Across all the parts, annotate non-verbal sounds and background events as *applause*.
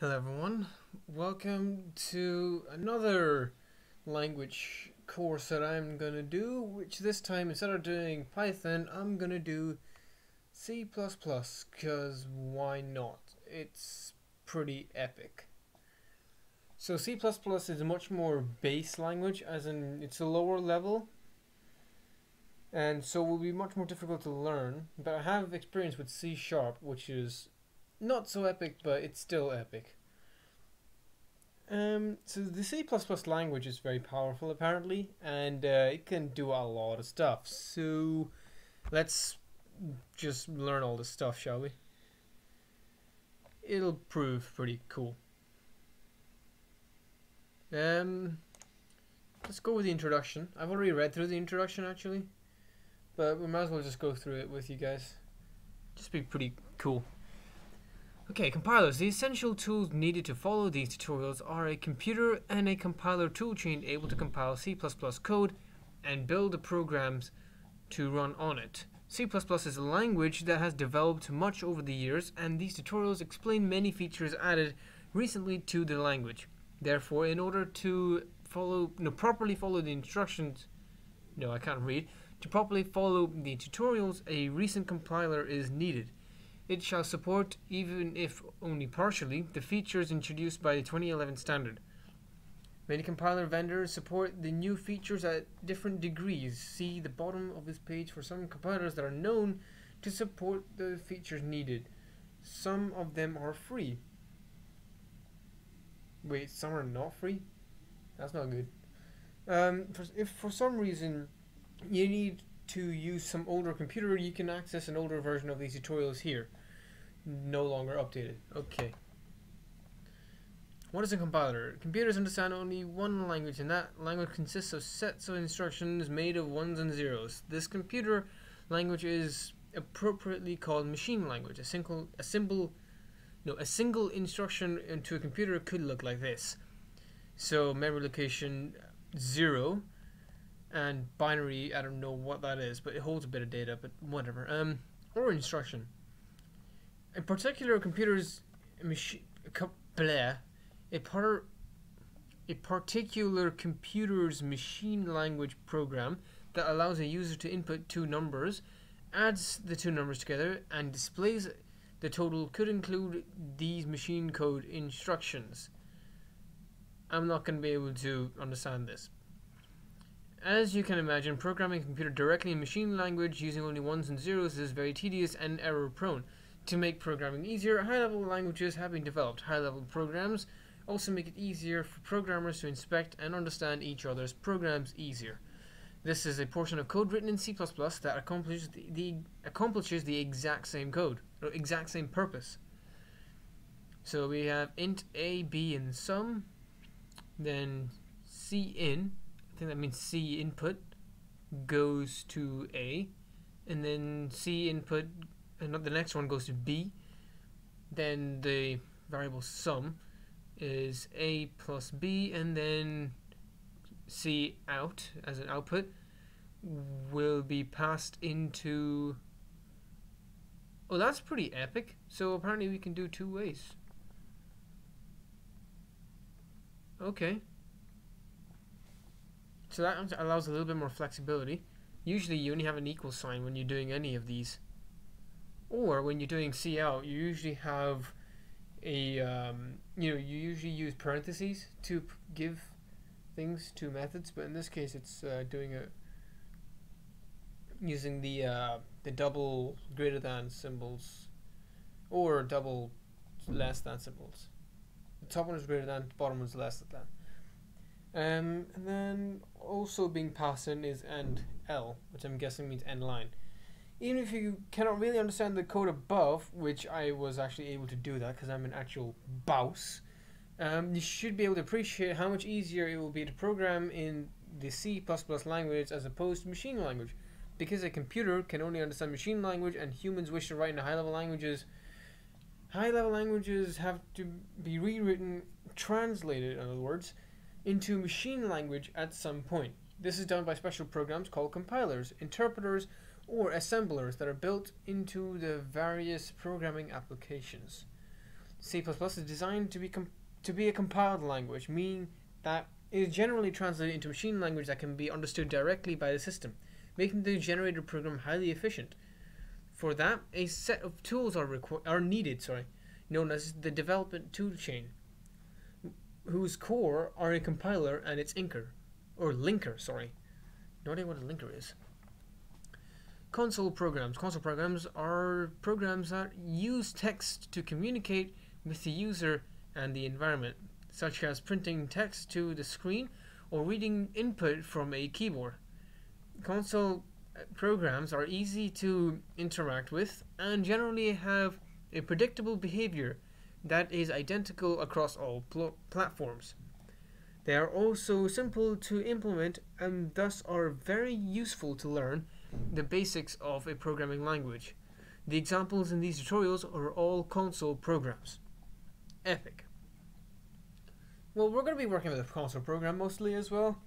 Hello everyone, welcome to another language course that I'm gonna do, which this time instead of doing Python, I'm gonna do C++, cause why not? It's pretty epic. So C++ is a much more base language, as in it's a lower level, and so will be much more difficult to learn, but I have experience with C Sharp, which is not so epic, but it's still epic. Um, so the C++ language is very powerful apparently, and uh, it can do a lot of stuff. So let's just learn all this stuff, shall we? It'll prove pretty cool. Um, let's go with the introduction. I've already read through the introduction actually, but we might as well just go through it with you guys. Just be pretty cool. Okay, compilers. The essential tools needed to follow these tutorials are a computer and a compiler toolchain able to compile C++ code and build the programs to run on it. C++ is a language that has developed much over the years, and these tutorials explain many features added recently to the language. Therefore, in order to follow, no, properly follow the instructions, no, I can't read, to properly follow the tutorials, a recent compiler is needed. It shall support, even if only partially, the features introduced by the 2011 standard. Many compiler vendors support the new features at different degrees. See the bottom of this page for some compilers that are known to support the features needed. Some of them are free. Wait, some are not free? That's not good. Um, for, if for some reason you need to use some older computer, you can access an older version of these tutorials here. No longer updated. Okay. What is a compiler? Computers understand only one language, and that language consists of sets of instructions made of ones and zeros. This computer language is appropriately called machine language. A single, a symbol, no, a single instruction into a computer could look like this. So memory location zero and binary, I don't know what that is, but it holds a bit of data, but whatever. Um, or instruction. In particular, computers, machine, a par, a particular computer's machine language program that allows a user to input two numbers, adds the two numbers together, and displays the total could include these machine code instructions. I'm not going to be able to understand this. As you can imagine, programming a computer directly in machine language using only ones and zeros is very tedious and error prone. To make programming easier, high-level languages have been developed. High-level programs also make it easier for programmers to inspect and understand each other's programs easier. This is a portion of code written in C++ that accomplishes the, the accomplishes the exact same code, or exact same purpose. So we have int a, b, and sum, then c in, I think that means C input goes to A, and then C input, and the next one goes to B. Then the variable sum is A plus B, and then C out as an output will be passed into. Oh, that's pretty epic. So apparently we can do two ways. Okay. So that allows a little bit more flexibility. Usually you only have an equal sign when you're doing any of these. Or when you're doing CL, you usually have a, um, you know, you usually use parentheses to give things to methods, but in this case it's uh, doing it using the, uh, the double greater than symbols or double less than symbols. The top one is greater than, the bottom one is less than. Um, and then also being passed in is end L, which I'm guessing means end line. Even if you cannot really understand the code above, which I was actually able to do that because I'm an actual bouse, um, you should be able to appreciate how much easier it will be to program in the C++ language as opposed to machine language. Because a computer can only understand machine language and humans wish to write in high-level languages, high-level languages have to be rewritten, translated in other words, into machine language at some point. This is done by special programs called compilers, interpreters, or assemblers that are built into the various programming applications. C++ is designed to be to be a compiled language, meaning that it is generally translated into machine language that can be understood directly by the system, making the generated program highly efficient. For that, a set of tools are are needed, sorry, known as the development tool chain, whose core are a compiler and its inker, or linker, sorry. No idea what a linker is. Console programs. Console programs are programs that use text to communicate with the user and the environment, such as printing text to the screen or reading input from a keyboard. Console uh, programs are easy to interact with and generally have a predictable behavior that is identical across all pl- platforms. They are also simple to implement and thus are very useful to learn the basics of a programming language. The examples in these tutorials are all console programs. Epic. Well, we're going to be working with a console program mostly as well.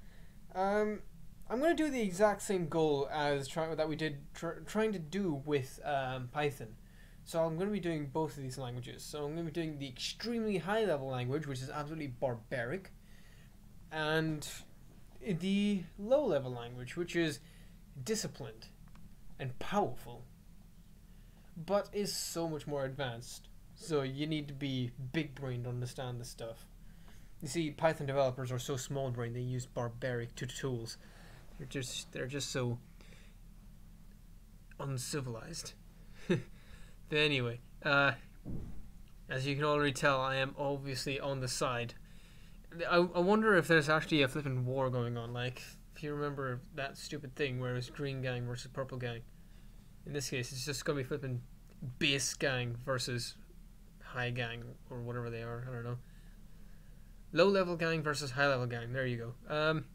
Um, I'm going to do the exact same goal as try- that we did tr- trying to do with um, Python. So I'm going to be doing both of these languages. So I'm going to be doing the extremely high level language, which is absolutely barbaric, and the low level language, which is disciplined and powerful, but is so much more advanced. So you need to be big brained to understand this stuff. You see, Python developers are so small brained they use barbaric tools. They're just they're just so uncivilized. *laughs* but anyway, uh, as you can already tell, I am obviously on the side. I, I wonder if there's actually a flipping war going on. Like, if you remember that stupid thing where it was Green Gang versus Purple Gang. In this case, it's just gonna be flipping base gang versus high gang or whatever they are. I don't know. Low level gang versus high level gang. There you go. Um,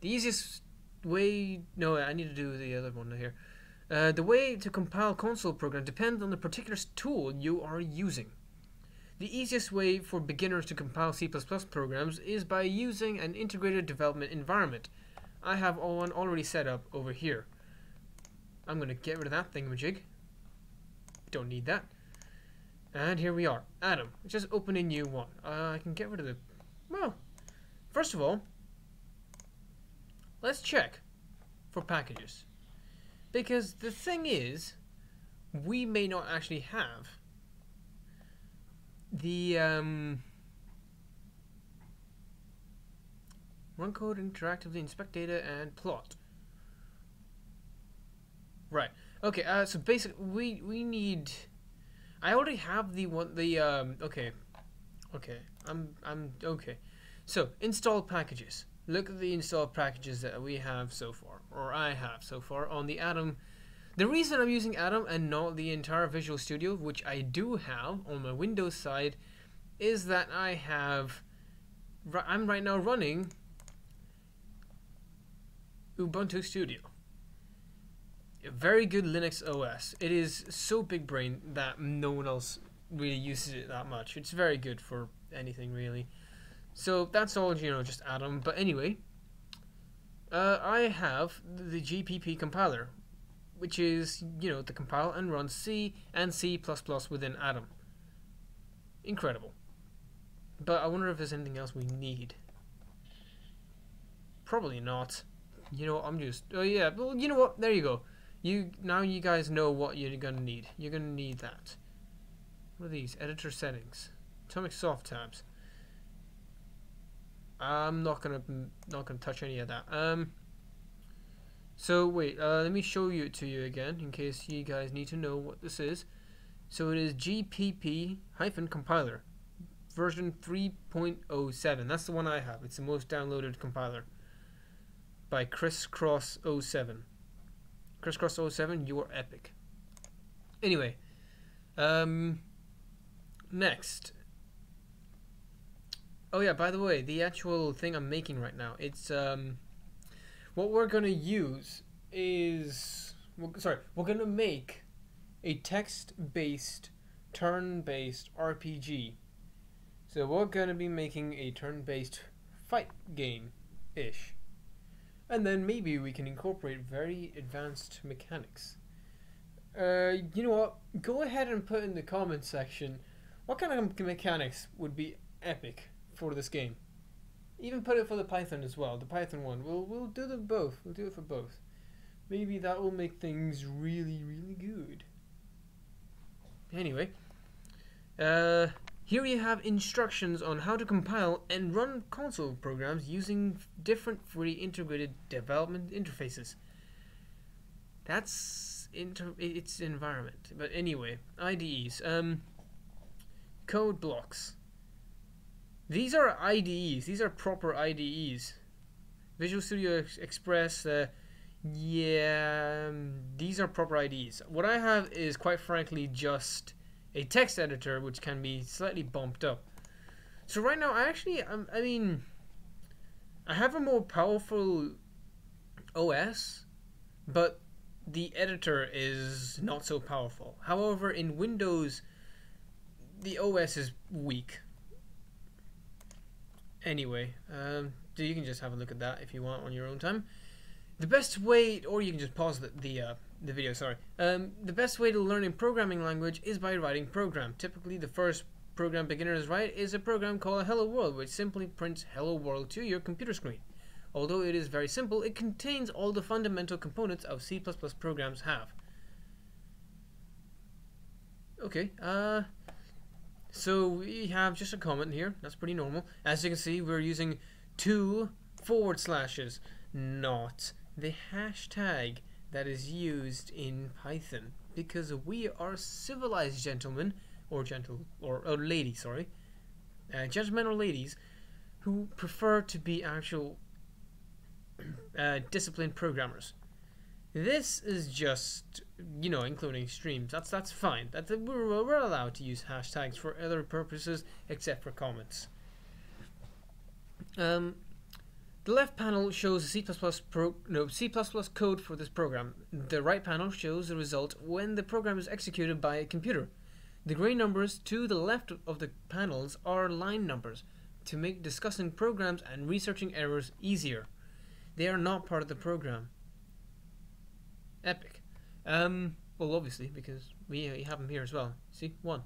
the easiest way. No, I need to do the other one here. Uh, the way to compile console program depends on the particular tool you are using. The easiest way for beginners to compile C++ programs is by using an integrated development environment. I have one already set up over here. I'm going to get rid of that thingamajig. Don't need that. And here we are. Atom, Just open a new one. Uh, I can get rid of the... Well, first of all, let's check for packages. Because the thing is, we may not actually have the um, run code interactively inspect data and plot. Right. Okay. Uh, so basically, we we need. I already have the one. The um. Okay. Okay. I'm I'm okay. So install packages. Look at the installed packages that we have so far, or I have so far on the Atom. The reason I'm using Atom and not the entire Visual Studio, which I do have on my Windows side, is that I have. I'm right now running Ubuntu Studio. A very good Linux OS. It is so big brain that no one else really uses it that much. It's very good for anything really. So that's all you know, just Atom. But anyway, uh, I have the GPP compiler, which is you know the compile and run C and C++ within Atom. Incredible. But I wonder if there's anything else we need. Probably not. You know, what? I'm just. Oh yeah. Well, you know what? There you go. You now you guys know what you're gonna need. You're gonna need that. What are these? Editor settings, Atomic soft tabs. I'm not gonna not gonna touch any of that. Um. So wait, uh, let me show you it to you again in case you guys need to know what this is. So it is GPP hyphen compiler, version 3.07. That's the one I have. It's the most downloaded compiler by kriscross07. Crisscross 07, you are epic. Anyway, um, next. Oh yeah, by the way, the actual thing I'm making right now, it's um, what we're gonna use is, well, sorry, we're gonna make a text-based, turn-based RPG. So we're gonna be making a turn-based fight game-ish and then maybe we can incorporate very advanced mechanics. Uh, you know what? Go ahead and put in the comment section What kind of mechanics would be epic for this game? Even put it for the Python as well, the Python one. We'll we'll do them both. We'll do it for both. Maybe that will make things really really good. Anyway, uh, here you have instructions on how to compile and run console programs using different free integrated development interfaces. That's inter its environment. But anyway, IDEs. Um, Code::Blocks. These are IDEs. These are proper IDEs. Visual Studio Express. Uh, yeah, um, these are proper IDEs. What I have is quite frankly just a text editor which can be slightly bumped up. So right now, I actually, um, I mean, I have a more powerful OS, but the editor is not so powerful. However, in Windows, the OS is weak. Anyway, um, so you can just have a look at that if you want on your own time. The best way, or you can just pause the, the uh, the video, sorry. Um, the best way to learn a programming language is by writing program. Typically, the first program beginners write is a program called Hello World, which simply prints Hello World to your computer screen. Although it is very simple, it contains all the fundamental components of C++ programs have. Okay, uh, so we have just a comment here. That's pretty normal. As you can see, we're using two forward slashes, not the hashtag that is used in Python because we are civilized gentlemen or gentle or, or ladies, sorry, uh, gentlemen or ladies who prefer to be actual *clears throat* uh, disciplined programmers. This is just, you know, including streams. That's that's fine. That we're, we're allowed to use hashtags for other purposes except for comments. Um, the left panel shows C++ pro, no, C++ code for this program. The right panel shows the result when the program is executed by a computer. The gray numbers to the left of the panels are line numbers to make discussing programs and researching errors easier. They are not part of the program. Epic. Um, well, obviously, because we have them here as well. See? One.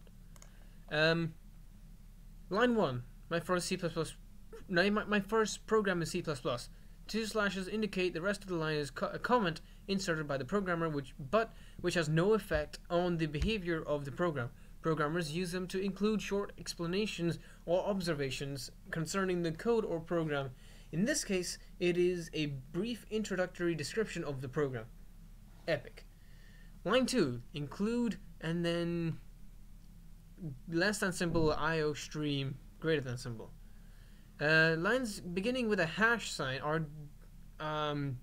Um, line one. My first C++ my, my first program is C++. Two slashes indicate the rest of the line is co a comment inserted by the programmer, which but which has no effect on the behavior of the program. Programmers use them to include short explanations or observations concerning the code or program. In this case, it is a brief introductory description of the program. Epic. Line 2, include and then less than symbol IO stream greater than symbol. Uh, lines beginning with a hash sign are um,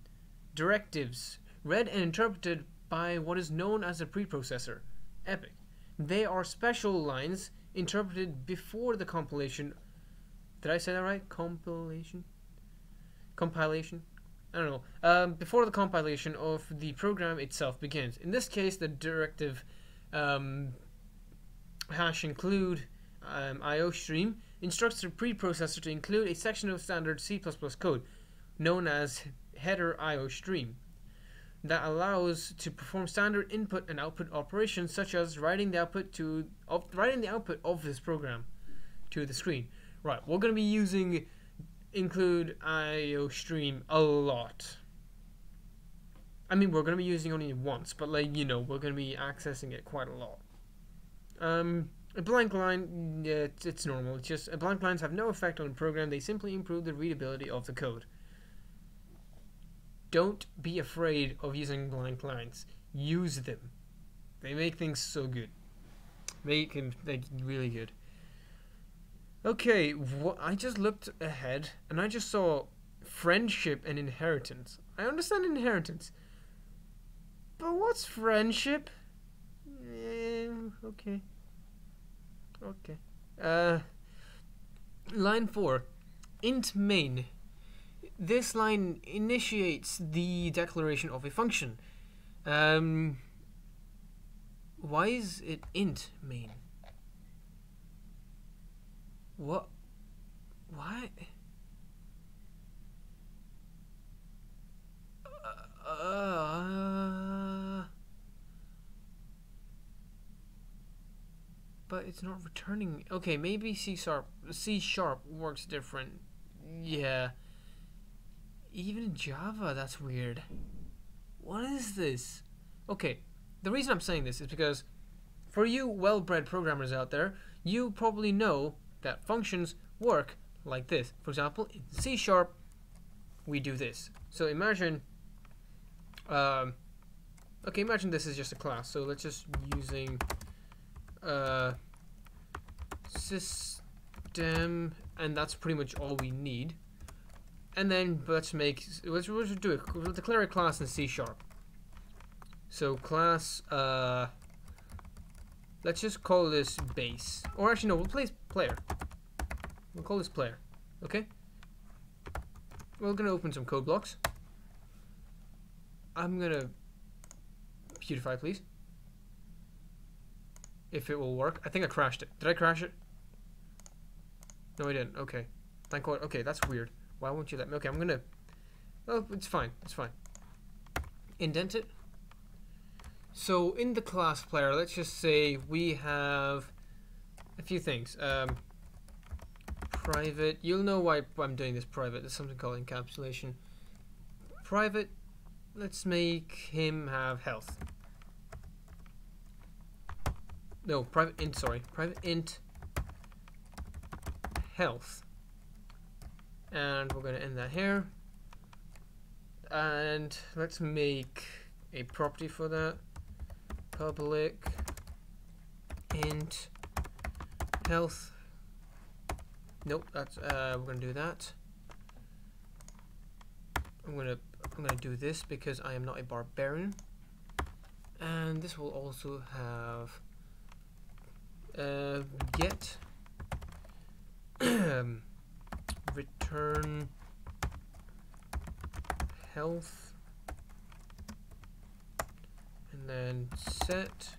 directives read and interpreted by what is known as a preprocessor, EPIC. They are special lines interpreted before the compilation. Did I say that right? Compilation? Compilation? I don't know. Um, before the compilation of the program itself begins. In this case, the directive um, hash include um, IO stream instructs the preprocessor to include a section of standard C++ code known as header IO stream that allows to perform standard input and output operations such as writing the output to of, writing the output of this program to the screen. Right, we're going to be using include IO stream a lot. I mean, we're going to be using only once, but like, you know, we're going to be accessing it quite a lot. Um, a blank line, yeah, it's, it's normal. It's just blank lines have no effect on the program. They simply improve the readability of the code. Don't be afraid of using blank lines. Use them. They make things so good. Make them like really good. Okay, I just looked ahead and I just saw friendship and inheritance. I understand inheritance, but what's friendship? Eh, okay. Okay. Uh, line 4. int main. This line initiates the declaration of a function. Um, why is it int main? What? Why? Uh, uh, but it's not returning. Okay, maybe C sharp C sharp works different. Yeah. Even in Java, that's weird. What is this? Okay, the reason I'm saying this is because for you well-bred programmers out there, you probably know that functions work like this. For example, in C sharp, we do this. So imagine, um, okay, imagine this is just a class. So let's just using uh, system, and that's pretty much all we need. And then let's make let's, let's do it. We'll declare a class in C sharp. So class, uh, let's just call this base, or actually no, we'll place player. We'll call this player. Okay. We're gonna open some code blocks. I'm gonna beautify, please. If it will work. I think I crashed it. Did I crash it? No, I didn't. Okay. Thank God. Okay, that's weird. Why won't you let me? Okay, I'm gonna. Oh, it's fine. It's fine. Indent it. So in the class player, let's just say we have a few things. Um, private. You'll know why I'm doing this private. There's something called encapsulation. Private. Let's make him have health. No, private int. Sorry, private int health. And we're going to end that here. And let's make a property for that. Public int health. Nope that's uh, we're gonna do that. I'm gonna I'm gonna do this because I am not a barbarian. And this will also have uh, get *clears throat* return health and then set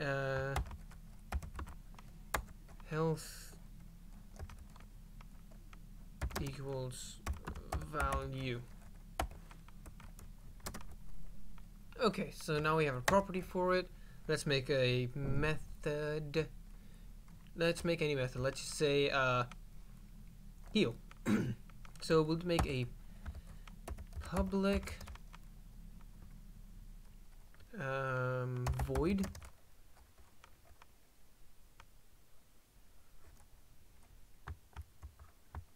uh, health equals value. Okay so now we have a property for it let's make a method let's make any method. Let's say uh, heal. *clears throat* so we'll make a public um, void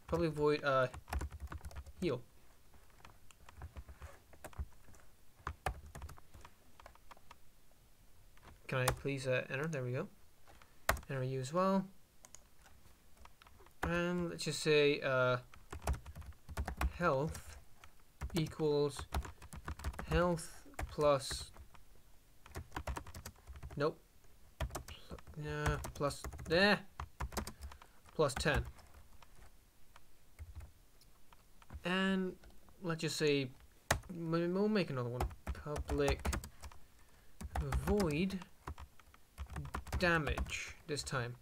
public void uh, heal. Can I please uh, enter? There we go. Enter you as well. And let's just say uh, health equals health plus nope. Yeah plus there. Plus 10 and let's just say we'll make another one. Public void damage this time.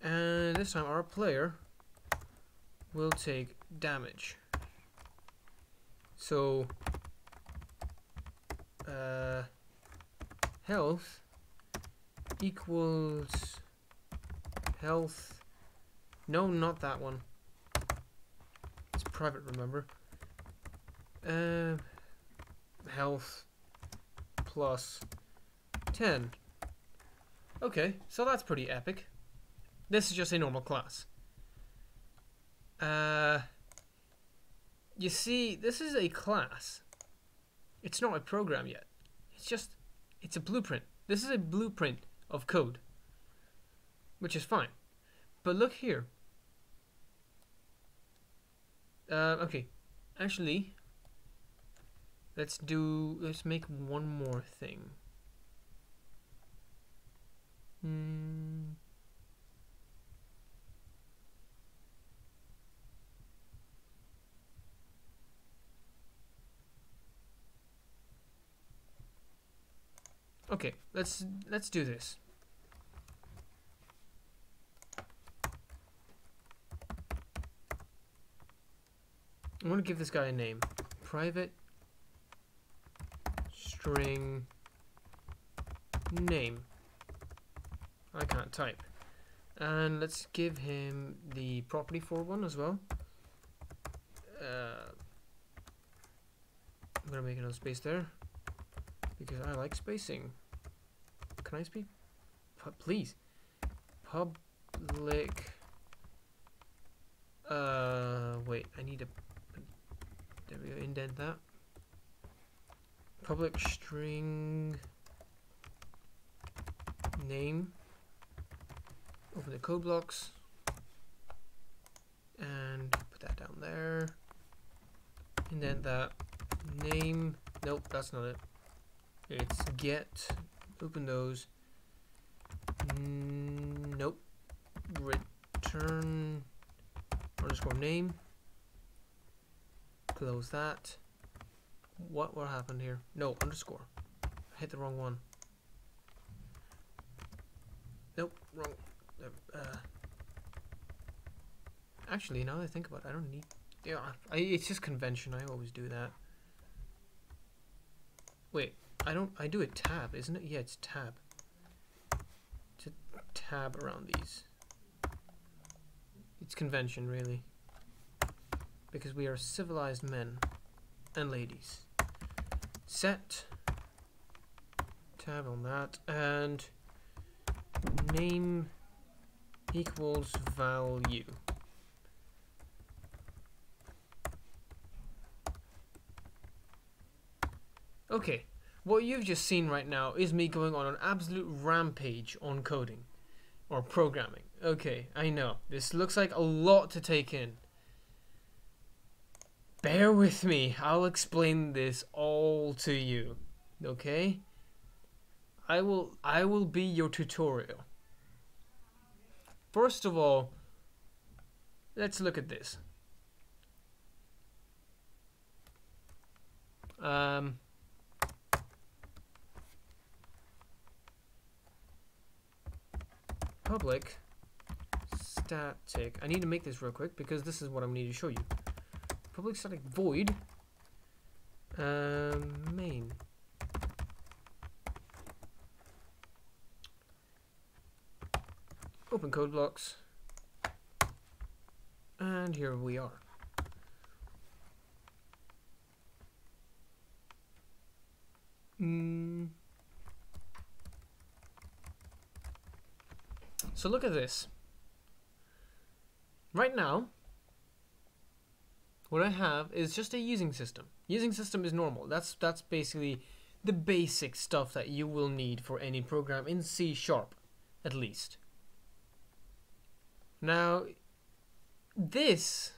And this time our player will take damage. So, uh, health equals health. No, not that one. It's private, remember. Uh, health plus 10. Okay, so that's pretty epic. This is just a normal class. Uh, you see, this is a class. It's not a program yet. It's just, it's a blueprint. This is a blueprint of code, which is fine. But look here. Uh, okay, actually, let's do, let's make one more thing. Hmm. Okay, let's let's do this. I want to give this guy a name. Private string name. I can't type. And let's give him the property for one as well. Uh, I'm gonna make another space there because I like spacing. Can I speak? Pu please. Public. Uh, wait. I need to. There we go. Indent that. Public string name. Open the code blocks and put that down there. and then that name. Nope, that's not it. It's get. Open those. Nope. Return underscore name. Close that. What what happened here? No, underscore. I hit the wrong one. Nope, wrong. Uh, actually, now that I think about it, I don't need. Yeah, I, it's just convention. I always do that. Wait, I don't. I do a tab, isn't it? Yeah, it's tab. A tab around these. It's convention, really. Because we are civilized men and ladies. Set. Tab on that. And name equals value. Okay, what you've just seen right now is me going on an absolute rampage on coding or programming. Okay, I know. This looks like a lot to take in. Bear with me. I'll explain this all to you. Okay? I will I will be your tutorial. First of all, let's look at this. Um public static. I need to make this real quick because this is what I'm need to show you. Public static void um, main. Open code blocks. And here we are. Mm. So look at this. Right now, what I have is just a using system. Using system is normal. That's that's basically the basic stuff that you will need for any program in C sharp, at least. Now, this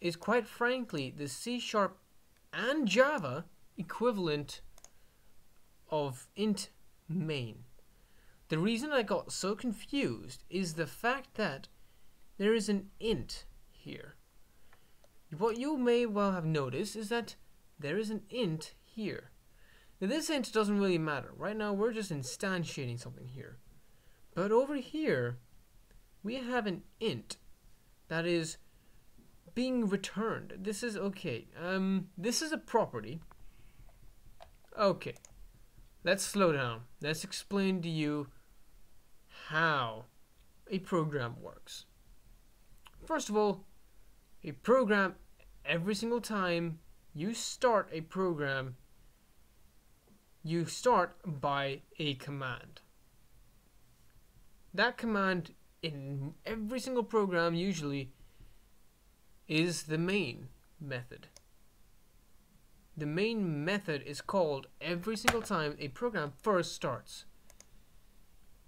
is quite frankly the C sharp and Java equivalent of int main. The reason I got so confused is the fact that there is an int here. What you may well have noticed is that there is an int here. Now this int doesn't really matter. Right now we're just instantiating something here. But over here, we have an int that is being returned. This is okay. Um, this is a property. Okay, let's slow down. Let's explain to you how a program works. First of all, a program, every single time you start a program, you start by a command. That command in every single program usually is the main method. The main method is called every single time a program first starts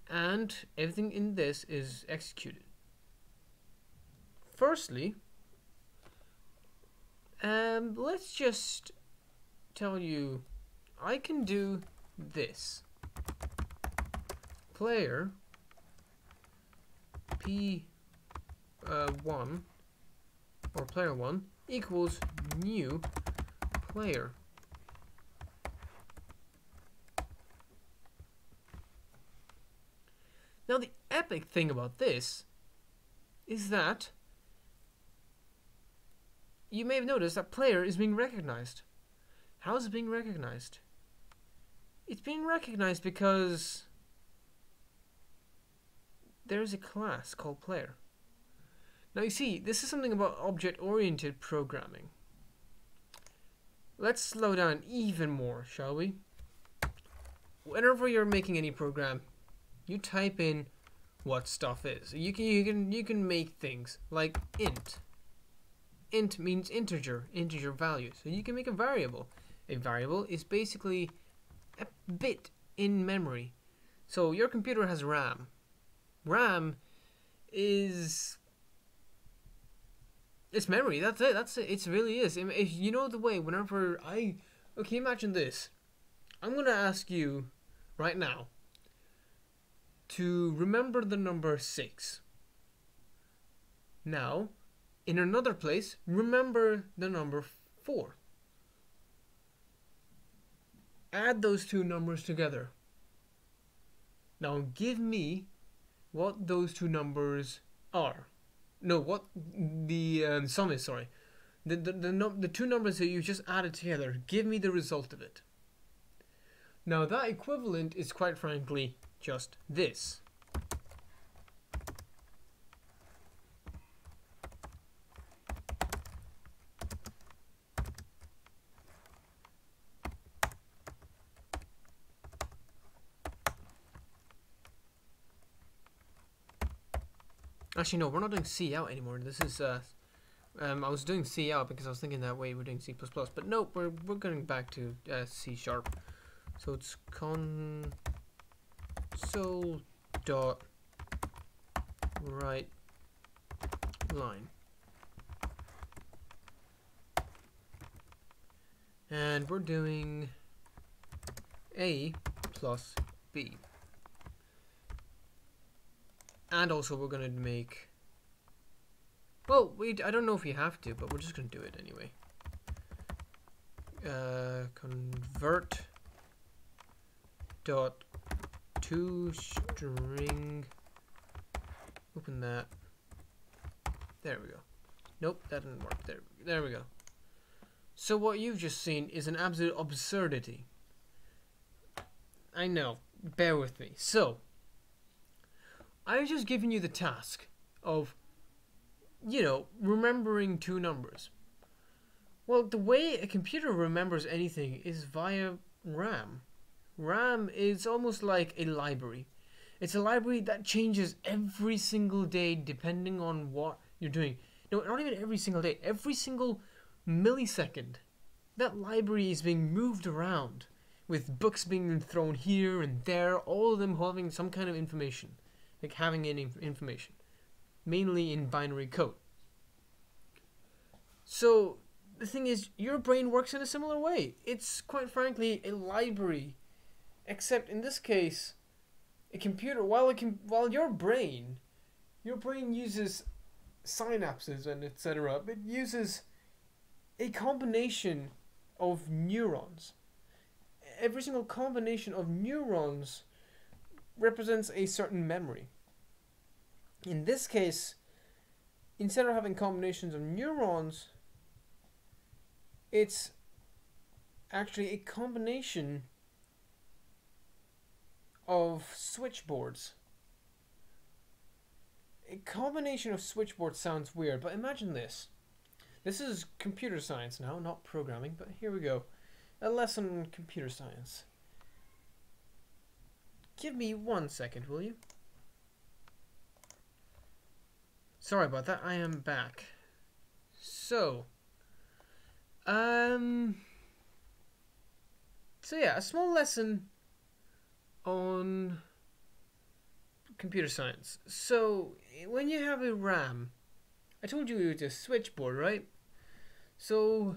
and everything in this is executed. Firstly, um, let's just tell you, I can do this. Player P uh, 1 or player 1 equals new player. Now the epic thing about this is that you may have noticed that player is being recognized. How is it being recognized? It's being recognized because there's a class called player. Now you see, this is something about object-oriented programming. Let's slow down even more, shall we? Whenever you're making any program, you type in what stuff is. You can you can you can make things like int. Int means integer, integer value. So you can make a variable. A variable is basically a bit in memory. So your computer has RAM. RAM is it's memory. That's it. That's it. It really is. If you know the way, whenever I okay, imagine this. I'm gonna ask you right now to remember the number six. Now, in another place, remember the number four. Add those two numbers together. Now, give me what those two numbers are. No, what the um, sum is, sorry. The, the, the, no, the two numbers that you just added together, give me the result of it. Now, that equivalent is quite frankly just this. Actually, no, we're not doing C out anymore. This is, uh, um, I was doing C out because I was thinking that way we're doing C++, but nope, we're, we're going back to uh, C sharp. So it's con console dot write line. And we're doing A plus B. And also we're going to make... Well, we I don't know if we have to, but we're just going to do it anyway. Uh, convert dot to string open that. There we go. Nope that didn't work. There there we go. So what you've just seen is an absolute absurdity. I know. Bear with me. So I've just giving you the task of you know remembering two numbers well the way a computer remembers anything is via RAM RAM is almost like a library. It's a library that changes every single day depending on what you're doing. No, not even every single day. Every single millisecond, that library is being moved around with books being thrown here and there, all of them having some kind of information, like having any information, mainly in binary code. So the thing is, your brain works in a similar way. It's quite frankly a library Except in this case, a computer, while while your brain, your brain uses synapses and etc. It uses a combination of neurons. Every single combination of neurons represents a certain memory. In this case, instead of having combinations of neurons, it's actually a combination of switchboards. A combination of switchboards sounds weird, but imagine this. This is computer science now, not programming, but here we go. A lesson in computer science. Give me one second, will you? Sorry about that, I am back. So, um, so yeah, a small lesson on computer science. So when you have a RAM, I told you it's a switchboard, right? So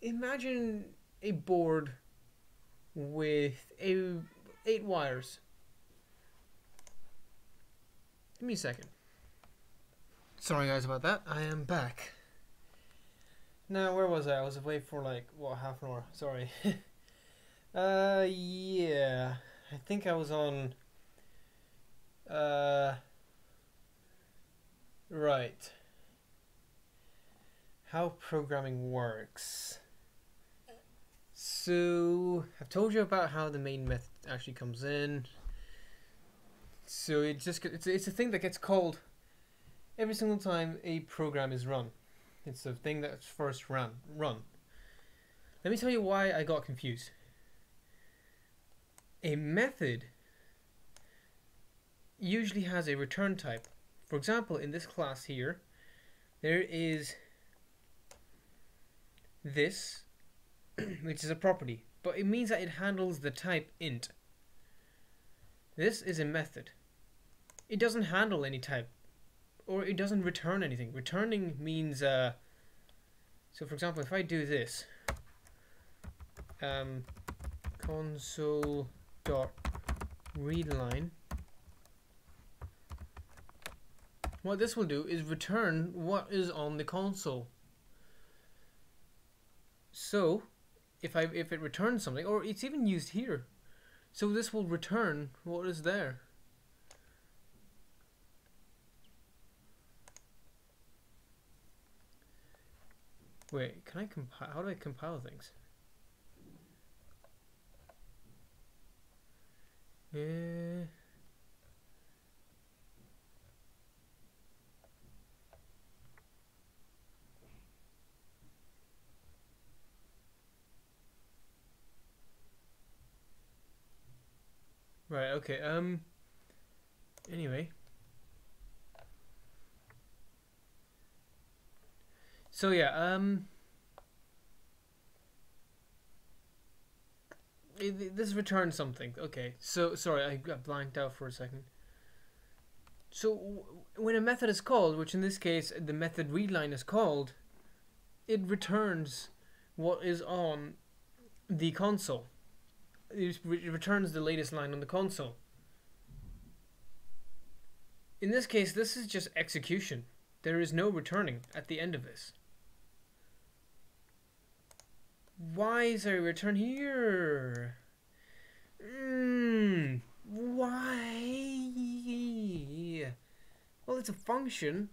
imagine a board with a eight wires. Give me a second. Sorry guys about that. I am back. Now where was I? I was away for like what half an hour. Sorry. *laughs* Uh, yeah. I think I was on. Uh. Right. How programming works. So I've told you about how the main method actually comes in. So it just it's it's a thing that gets called every single time a program is run. It's the thing that's first run run. Let me tell you why I got confused. A method usually has a return type. For example, in this class here, there is this, *clears throat* which is a property, but it means that it handles the type int. This is a method. It doesn't handle any type, or it doesn't return anything. Returning means, uh, so for example, if I do this, um, console dot readline what this will do is return what is on the console so if I if it returns something or it's even used here so this will return what is there wait can I compile how do I compile things Eh. Right, okay, um anyway. So yeah, um this returns something. Okay, so sorry, I blanked out for a second. So when a method is called, which in this case the method readline is called, it returns what is on the console. It returns the latest line on the console. In this case, this is just execution. There is no returning at the end of this. Why is there a return here? Hmm. Why? Well, it's a function.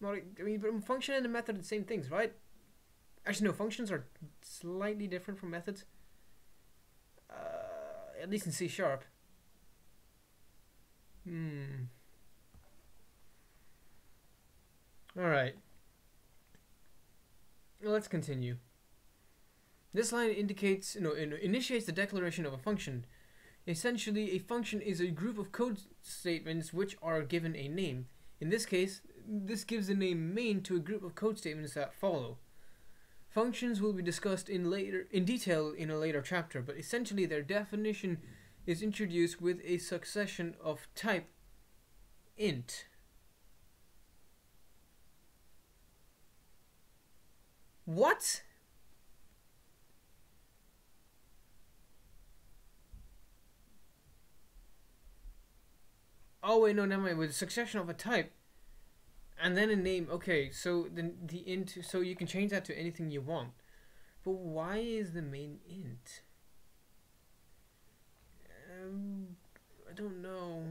Not a, I mean, but function and a method are the same things, right? Actually, no. Functions are slightly different from methods. At least in C sharp. Hmm. All right. Let's continue. This line indicates, no, initiates the declaration of a function. Essentially, a function is a group of code statements which are given a name. In this case, this gives the name main to a group of code statements that follow. Functions will be discussed in later in detail in a later chapter, but essentially their definition is introduced with a succession of type int. What? Oh wait, no, never mind. With succession of a type, and then a name. Okay, so the the int. So you can change that to anything you want. But why is the main int? Um, I don't know.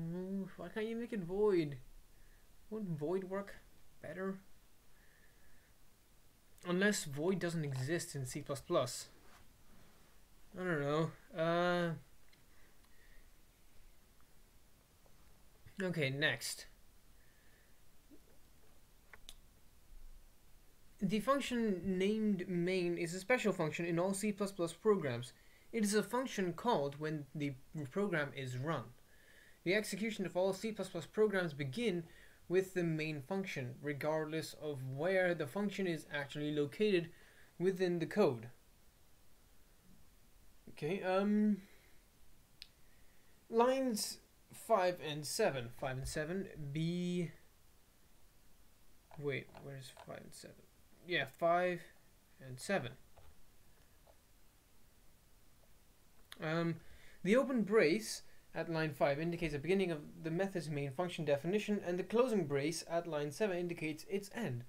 Why can't you make it void? Wouldn't void work better? Unless void doesn't exist in C++. I don't know. Uh. Okay, next. The function named main is a special function in all C++ programs. It is a function called when the program is run. The execution of all C++ programs begin with the main function, regardless of where the function is actually located within the code. Okay, um, lines 5 and 7. 5 and 7. B. Wait, where's 5 and 7? Yeah, 5 and 7. Um, the open brace at line 5 indicates the beginning of the method's main function definition, and the closing brace at line 7 indicates its end.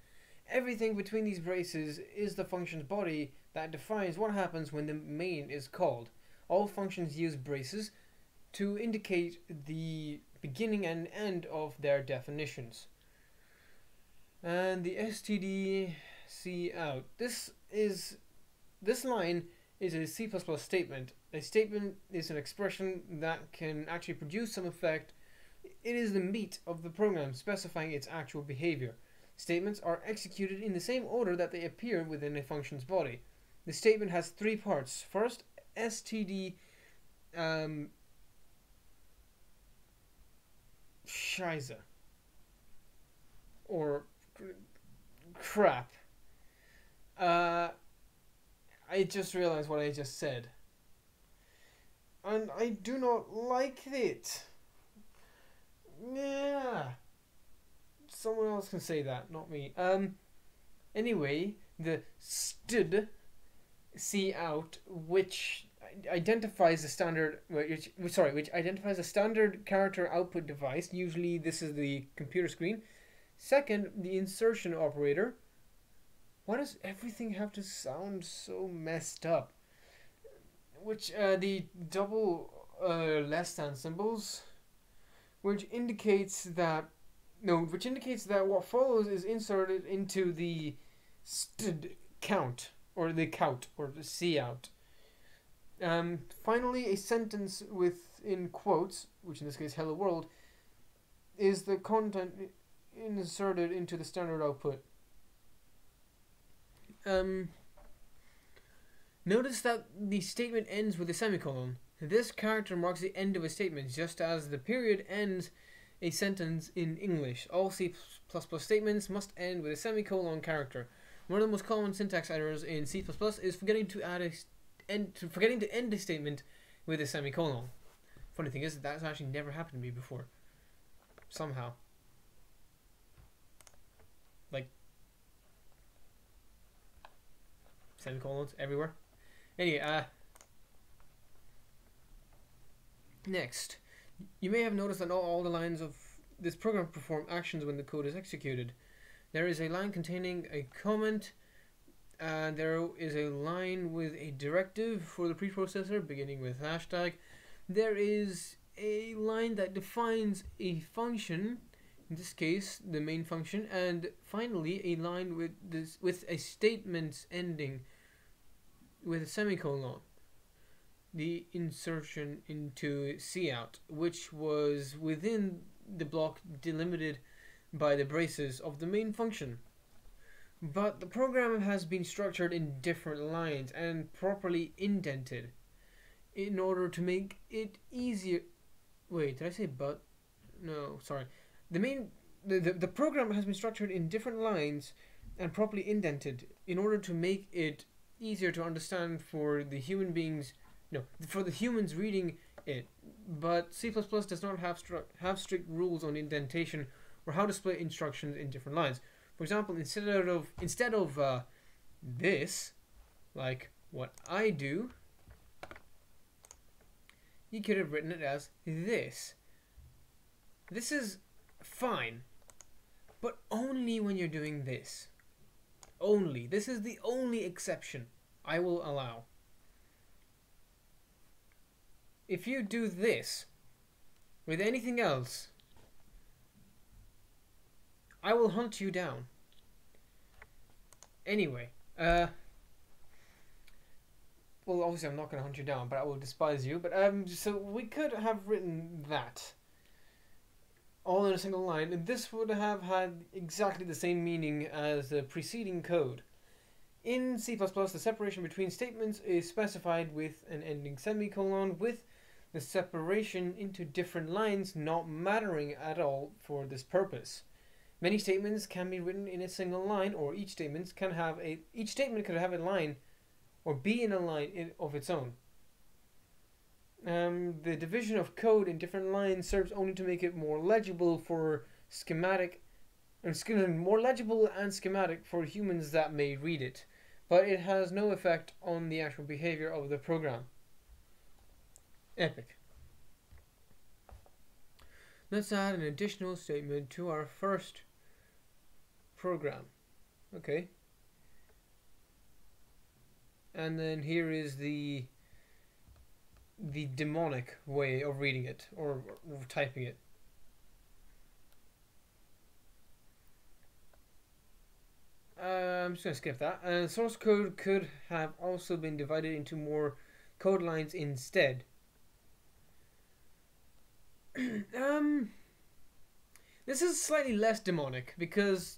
Everything between these braces is the function's body that defines what happens when the main is called. All functions use braces to indicate the beginning and end of their definitions. And the std out. This is this line is a C++ statement. A statement is an expression that can actually produce some effect. It is the meat of the program specifying its actual behavior. Statements are executed in the same order that they appear within a function's body. The statement has three parts. First, std um, Scheiße. Or crap. Uh, I just realized what I just said. And I do not like it. Yeah. Someone else can say that, not me. Um, anyway, the stood see out which identifies a standard which, sorry which identifies a standard character output device usually this is the computer screen second the insertion operator why does everything have to sound so messed up which uh, the double uh, less than symbols which indicates that no which indicates that what follows is inserted into the st count or the count or the see out um, finally, a sentence with in quotes, which in this case "Hello World," is the content inserted into the standard output. Um, notice that the statement ends with a semicolon. This character marks the end of a statement, just as the period ends a sentence in English. All C++ statements must end with a semicolon character. One of the most common syntax errors in C++ is forgetting to add a end to forgetting to end a statement with a semicolon. Funny thing is, that that's actually never happened to me before. Somehow. Like semicolons everywhere. Anyway, uh next. You may have noticed that not all the lines of this program perform actions when the code is executed. There is a line containing a comment and there is a line with a directive for the preprocessor beginning with hashtag. There is a line that defines a function, in this case the main function, and finally a line with this with a statement ending with a semicolon. The insertion into cout, which was within the block delimited by the braces of the main function. But the program has been structured in different lines and properly indented in order to make it easier. Wait, did I say but? No, sorry. The main the, the, the program has been structured in different lines and properly indented in order to make it easier to understand for the human beings no for the humans reading it but C++ does not have have strict rules on indentation or how to split instructions in different lines for example, instead of instead of uh, this, like what I do, you could have written it as this. This is fine, but only when you're doing this. Only. This is the only exception I will allow. If you do this with anything else, I will hunt you down. Anyway, uh, well, obviously I'm not going to hunt you down, but I will despise you. But um, so we could have written that all in a single line, and this would have had exactly the same meaning as the preceding code. In C++, the separation between statements is specified with an ending semicolon, with the separation into different lines not mattering at all for this purpose. Many statements can be written in a single line, or each statement can have a each statement could have a line, or be in a line in, of its own. Um, the division of code in different lines serves only to make it more legible for schematic, and more legible and schematic for humans that may read it, but it has no effect on the actual behavior of the program. Epic. Let's add an additional statement to our first program. Okay. And then here is the the demonic way of reading it or, or typing it. Uh, I'm just gonna skip that. Uh, source code could have also been divided into more code lines instead. *clears throat* um, this is slightly less demonic because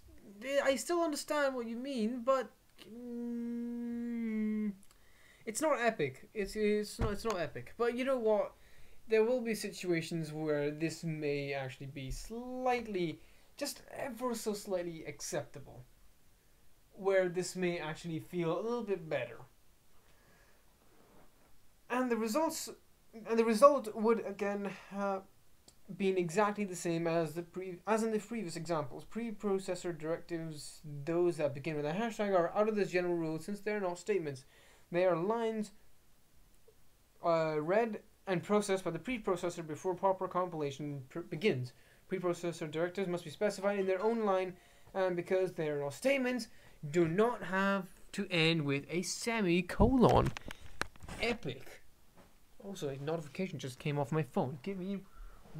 I still understand what you mean, but mm, it's not epic. It's it's not it's not epic. But you know what? There will be situations where this may actually be slightly, just ever so slightly acceptable. Where this may actually feel a little bit better. And the results, and the result would again have been exactly the same as the pre as in the previous examples. Preprocessor directives, those that begin with a hashtag, are out of this general rule since they are not statements. They are lines uh, read and processed by the preprocessor before proper compilation pr- begins. Preprocessor directives must be specified in their own line, and because they are not statements, do not have to end with a semicolon. Epic. Also, a notification just came off my phone. Give me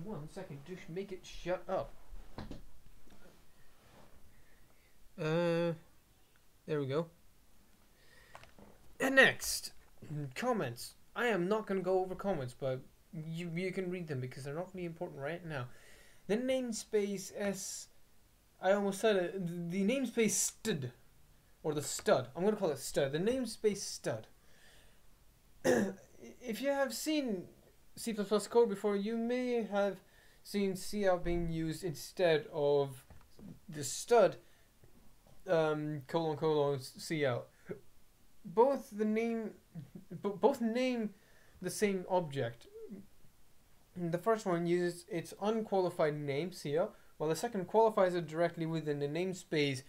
one second to make it shut up. Uh, there we go. And next, comments. I am not going to go over comments, but you you can read them because they're not really important right now. The namespace s, I almost said it. The namespace stud, or the stud. I'm going to call it stud. The namespace stud. *clears throat* if you have seen C++ code before, you may have seen CL being used instead of the stud um, colon colon cout. Both the name, both name the same object. The first one uses its unqualified name cout, while the second qualifies it directly within the namespace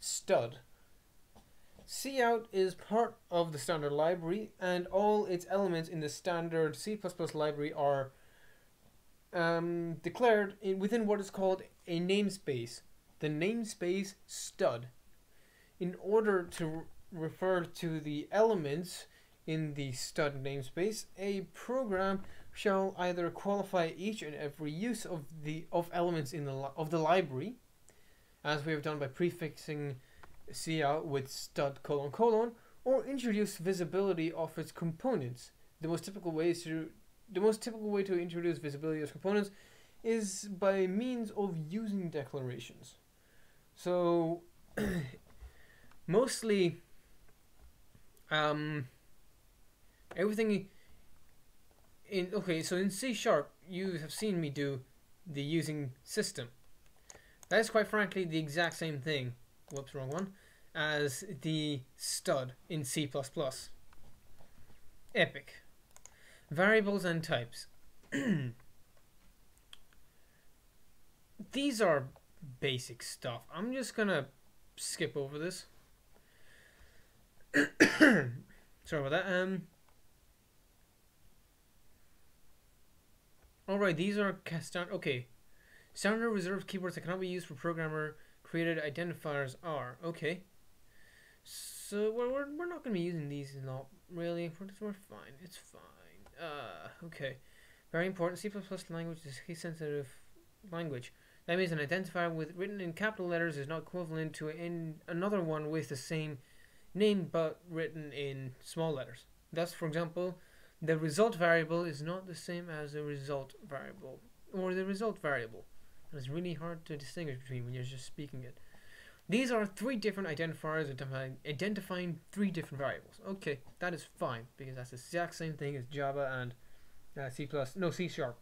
stud. Cout is part of the standard library, and all its elements in the standard C++ library are um, declared in, within what is called a namespace, the namespace stud. In order to refer to the elements in the stud namespace, a program shall either qualify each and every use of the of elements in the of the library, as we have done by prefixing cout with stud colon colon, or introduce visibility of its components. The most typical ways to the most typical way to introduce visibility of components is by means of using declarations. So *clears throat* mostly um everything in okay, so in C sharp you have seen me do the using system. That is quite frankly the exact same thing whoops, wrong one, as the stud in C++. Epic. Variables and types. *clears throat* These are basic stuff. I'm just gonna skip over this. *coughs* Sorry about that. Um. Alright, these are standard. Okay. Standard reserved keywords that cannot be used for programmer created identifiers are. Okay. So we're, we're, we're not going to be using these a lot, really. We're, we're fine. It's fine. Uh, okay. Very important. C++ language is case sensitive language. That means an identifier with written in capital letters is not equivalent to in another one with the same name but written in small letters. Thus, for example, the result variable is not the same as the result variable or the result variable. And it's really hard to distinguish between when you're just speaking it. These are three different identifiers identifying, three different variables. Okay, that is fine because that's the exact same thing as Java and uh, C++, no, C Sharp.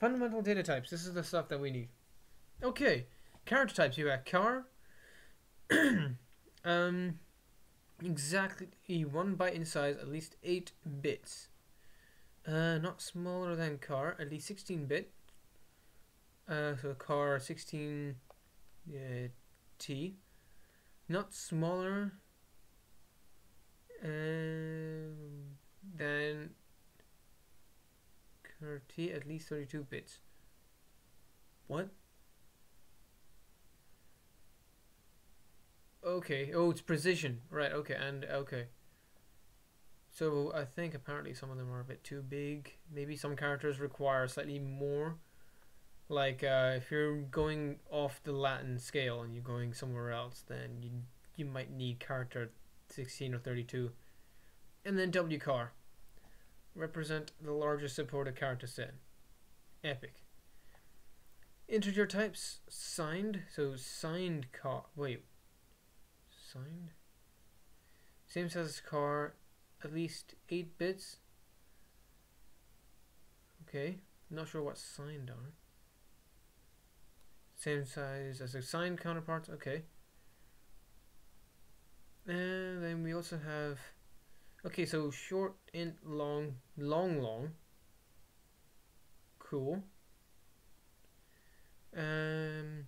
Fundamental data types. This is the stuff that we need. Okay, character types. You have char. *clears throat* um, exactly one byte in size, at least eight bits. Uh, not smaller than car, at least 16 bit. Uh, so car 16 uh, T, not smaller uh, than char T, at least 32 bits. What? Okay. Oh, it's precision. Right. Okay. And okay. So I think apparently some of them are a bit too big. Maybe some characters require slightly more Like uh, if you're going off the Latin scale and you're going somewhere else, then you you might need character 16 or 32. And then W car represent the largest supported character set. Epic. Integer types signed, so signed car. Wait, signed. Same size as car, at least eight bits. Okay, not sure what signed are. Same size as the signed counterparts. Okay. And then we also have. Okay, so short, int, long, long, long. Cool. Um,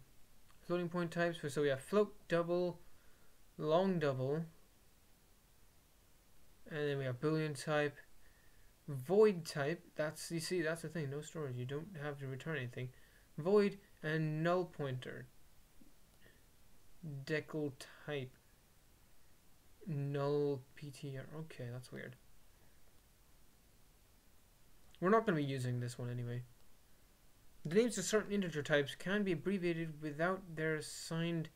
floating point types. So we have float, double, long double, and then we have boolean type, void type. That's you see that's the thing. No storage. You don't have to return anything. Void and null pointer. Decal type. Null PTR. Okay, that's weird. We're not going to be using this one anyway. The names of certain integer types can be abbreviated without their signed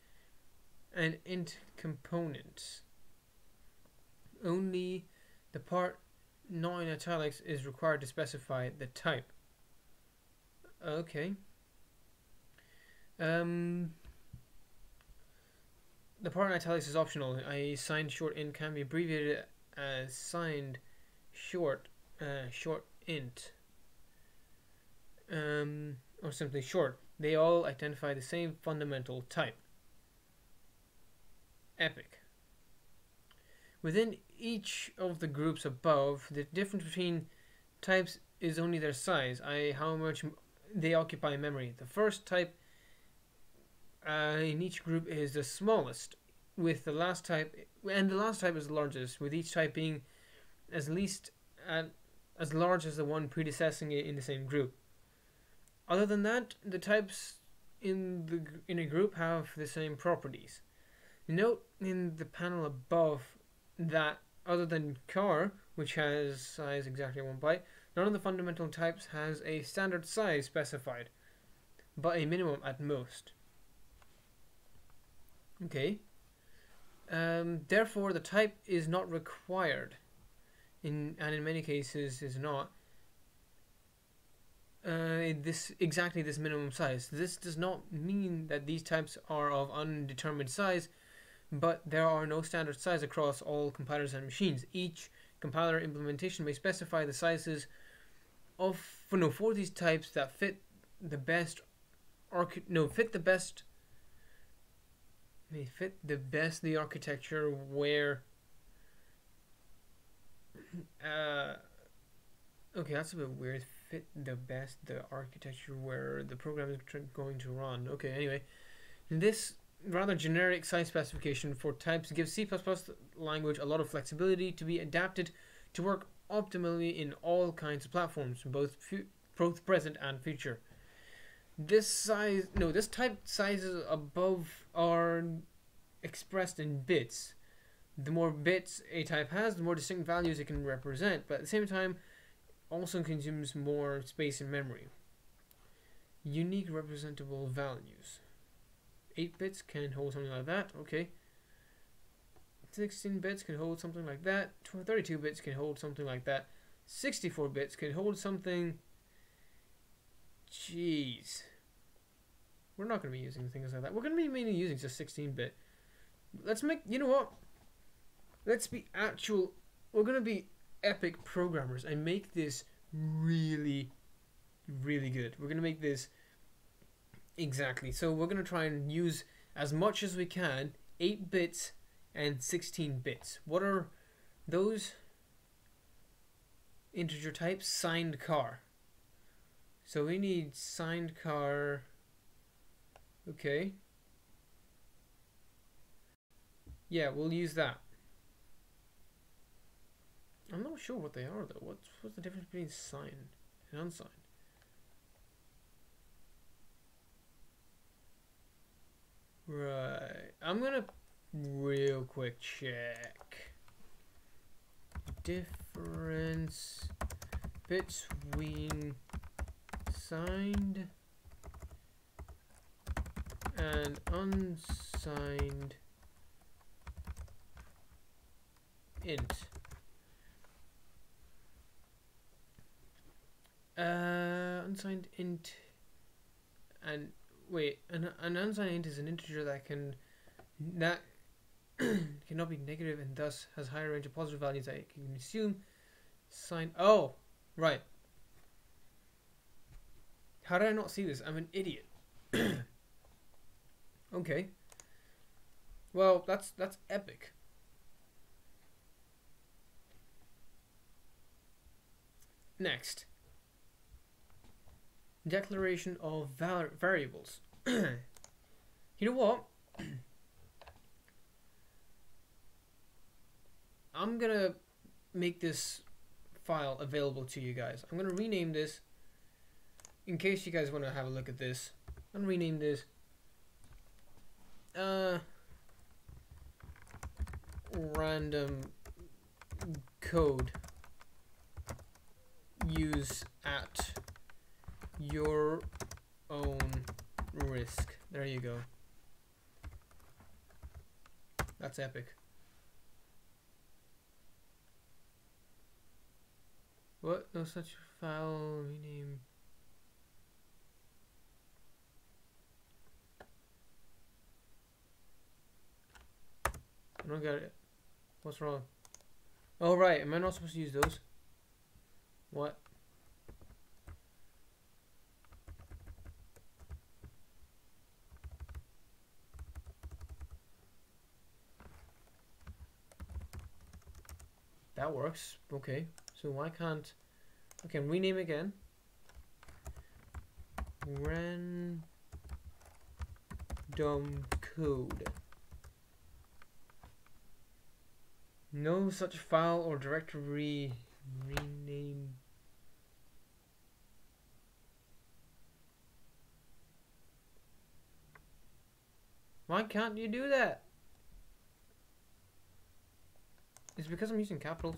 and int component. Only the part not in italics is required to specify the type. Okay. Um, the part in italics is optional. A signed short int can be abbreviated as signed short uh, short int um, or simply short. They all identify the same fundamental type. Epic. Within each of the groups above, the difference between types is only their size, i.e. how much they occupy memory. The first type uh, in each group is the smallest, with the last type, and the last type is the largest, with each type being as least at, as large as the one predecessing it in the same group. Other than that, the types in the in a group have the same properties. Note in the panel above that other than car, which has size exactly one byte, none of the fundamental types has a standard size specified, but a minimum at most. Okay. Um, therefore, the type is not required, in and in many cases is not. Uh, this exactly this minimum size. This does not mean that these types are of undetermined size, but there are no standard size across all compilers and machines. Each compiler implementation may specify the sizes of for no for these types that fit the best arch no fit the best may fit the best the architecture where uh okay that's a bit weird fit the best the architecture where the program is going to run okay anyway this rather generic size specification for types gives C++ language a lot of flexibility to be adapted to work optimally in all kinds of platforms, both both present and future. This size, no, this type sizes above are expressed in bits. The more bits a type has, the more distinct values it can represent, but at the same time, also consumes more space in memory. Unique representable values. 8 bits can hold something like that, okay. 16 bits can hold something like that. 32 bits can hold something like that. 64 bits can hold something. Jeez. We're not going to be using things like that. We're going to be mainly using just 16 bit. Let's make, you know what? Let's be actual, we're going to be epic programmers and make this really, really good. We're going to make this Exactly. So we're going to try and use as much as we can 8 bits and 16 bits. What are those integer types? Signed car. So we need signed car. Okay. Yeah, we'll use that. I'm not sure what they are though. What's what's the difference between signed and unsigned? Right. I'm gonna real quick check. Difference between signed and unsigned int. Uh, unsigned int and wait, an, an unsigned is an integer that can that *clears throat* cannot be negative and thus has higher range of positive values that it can assume. Sign. Oh, right. How did I not see this? I'm an idiot. *clears throat* okay. Well, that's that's epic. Next. Declaration of var variables. *clears throat* you know what? *clears throat* I'm gonna make this file available to you guys. I'm gonna rename this in case you guys want to have a look at this. I'm gonna rename this uh random code use at your own risk. There you go. That's epic. What? No such file rename. I don't get it. What's wrong? Oh right, am I not supposed to use those? What? That works. Okay. So why can't... I okay, can rename again. Random code. No such file or directory rename. Why can't you do that? It's because I'm using capitals.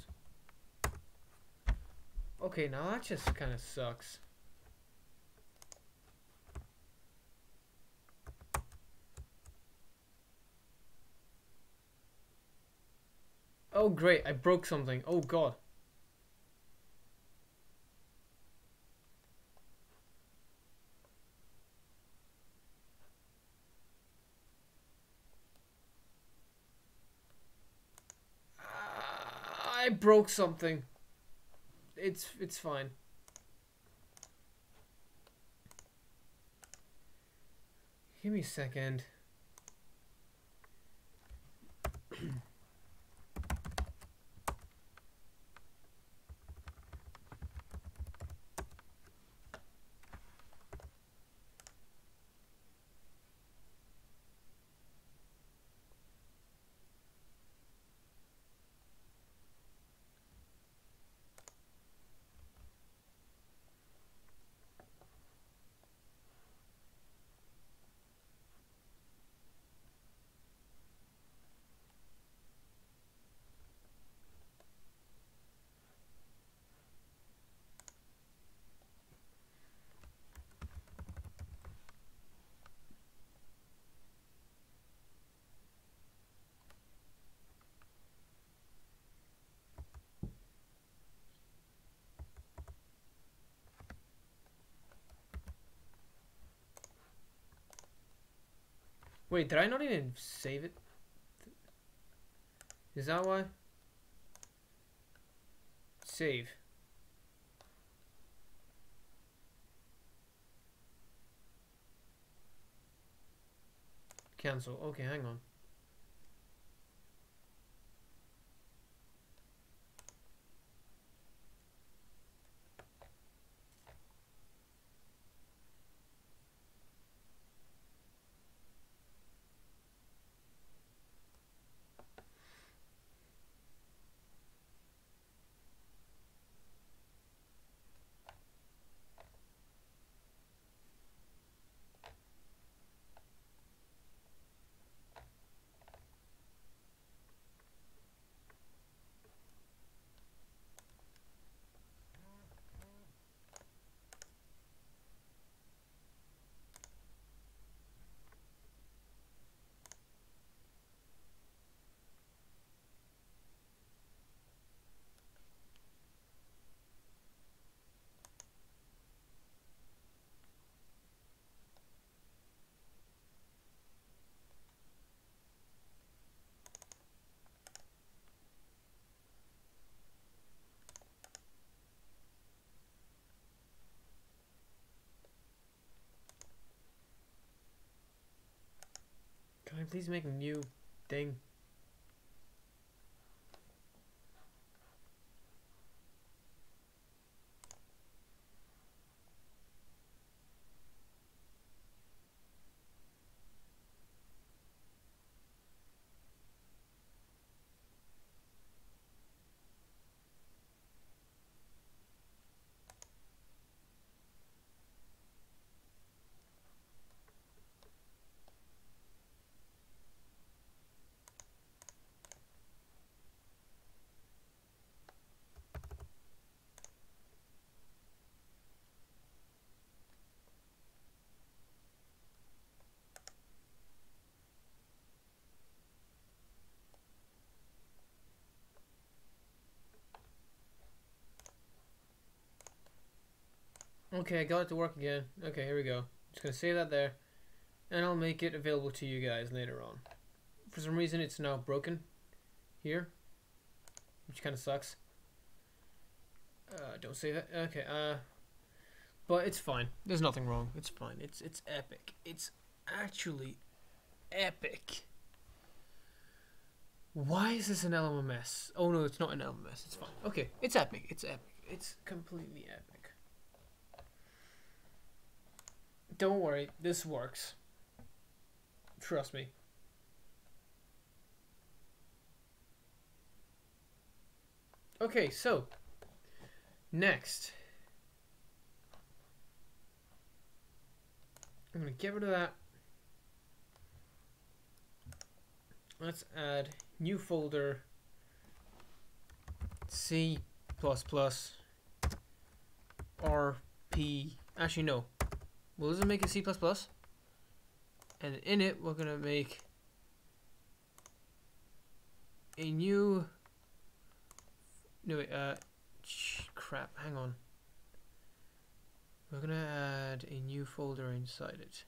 Okay, now that just kind of sucks. Oh great, I broke something. Oh god. I broke something. It's it's fine. Give me a second. Wait, did I not even save it? Is that why? Save. Cancel. Okay, hang on. Please make a new thing? Okay, I got it to work again. Okay, here we go. Just gonna save that there. And I'll make it available to you guys later on. For some reason it's now broken here. Which kinda sucks. Uh, don't save it. Okay, uh but it's fine. There's nothing wrong. It's fine. It's it's epic. It's actually epic. Why is this an LMS? Oh no, it's not an LMS. It's fine. Okay, it's epic. It's epic. It's completely epic. Don't worry, this works. Trust me. Okay, so next I'm gonna get rid of that. Let's add new folder C plus plus RP actually no well, it make it C++? And in it, we're going to make a new... No, wait, uh, crap, hang on. We're going to add a new folder inside it.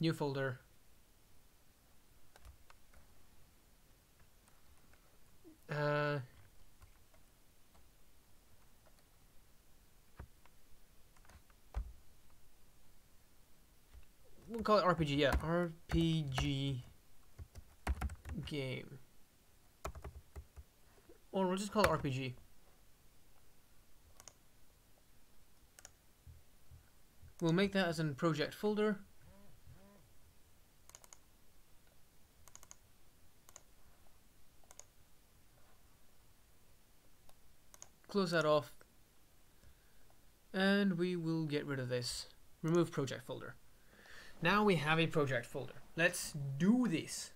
New folder. Uh... we'll call it RPG, yeah. RPG game. Or we'll just call it RPG. We'll make that as a project folder. Close that off. And we will get rid of this. Remove project folder. Now we have a project folder. Let's do this.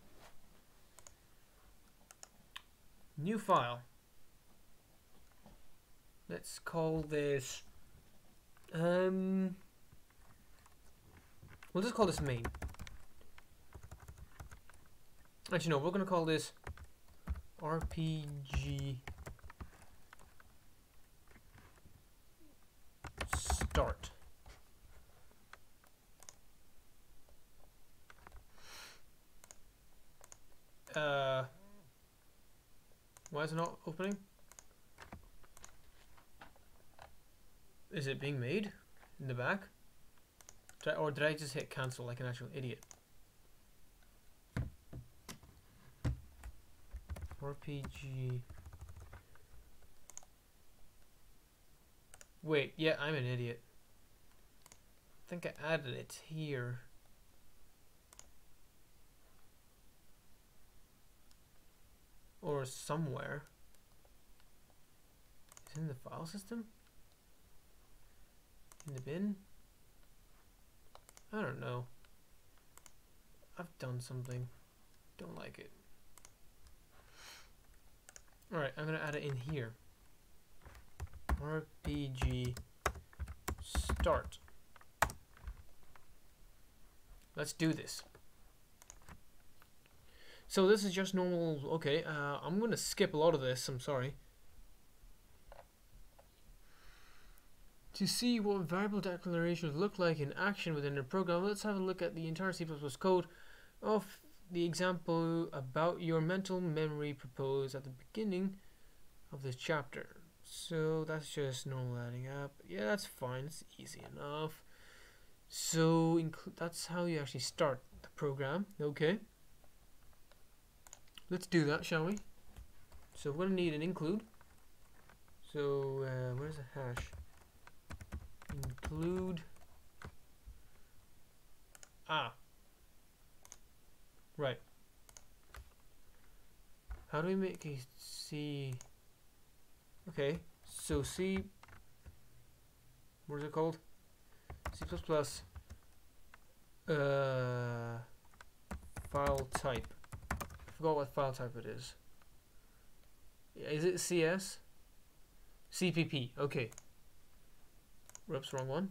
New file. Let's call this um we'll just call this main. Actually no, we're gonna call this RPG start. Uh, why is it not opening? Is it being made in the back? Did I, or did I just hit cancel like an actual idiot? RPG. Wait, yeah, I'm an idiot. I think I added it here. Or somewhere. Is in the file system? In the bin? I don't know. I've done something. Don't like it. Alright, I'm gonna add it in here. RPG start. Let's do this. So this is just normal, okay, uh, I'm going to skip a lot of this, I'm sorry. To see what variable declarations look like in action within a program, let's have a look at the entire C++ code of the example about your mental memory proposed at the beginning of this chapter. So that's just normal adding up. Yeah, that's fine. It's easy enough. So that's how you actually start the program. Okay. Let's do that, shall we? So we're gonna need an include. So uh, where's the hash? Include. Ah. Right. How do we make a C? Okay, so C. What is it called? C plus plus. Uh, file type. Forgot what file type it is. Is it CS? CPP. Okay. Whoops, wrong one.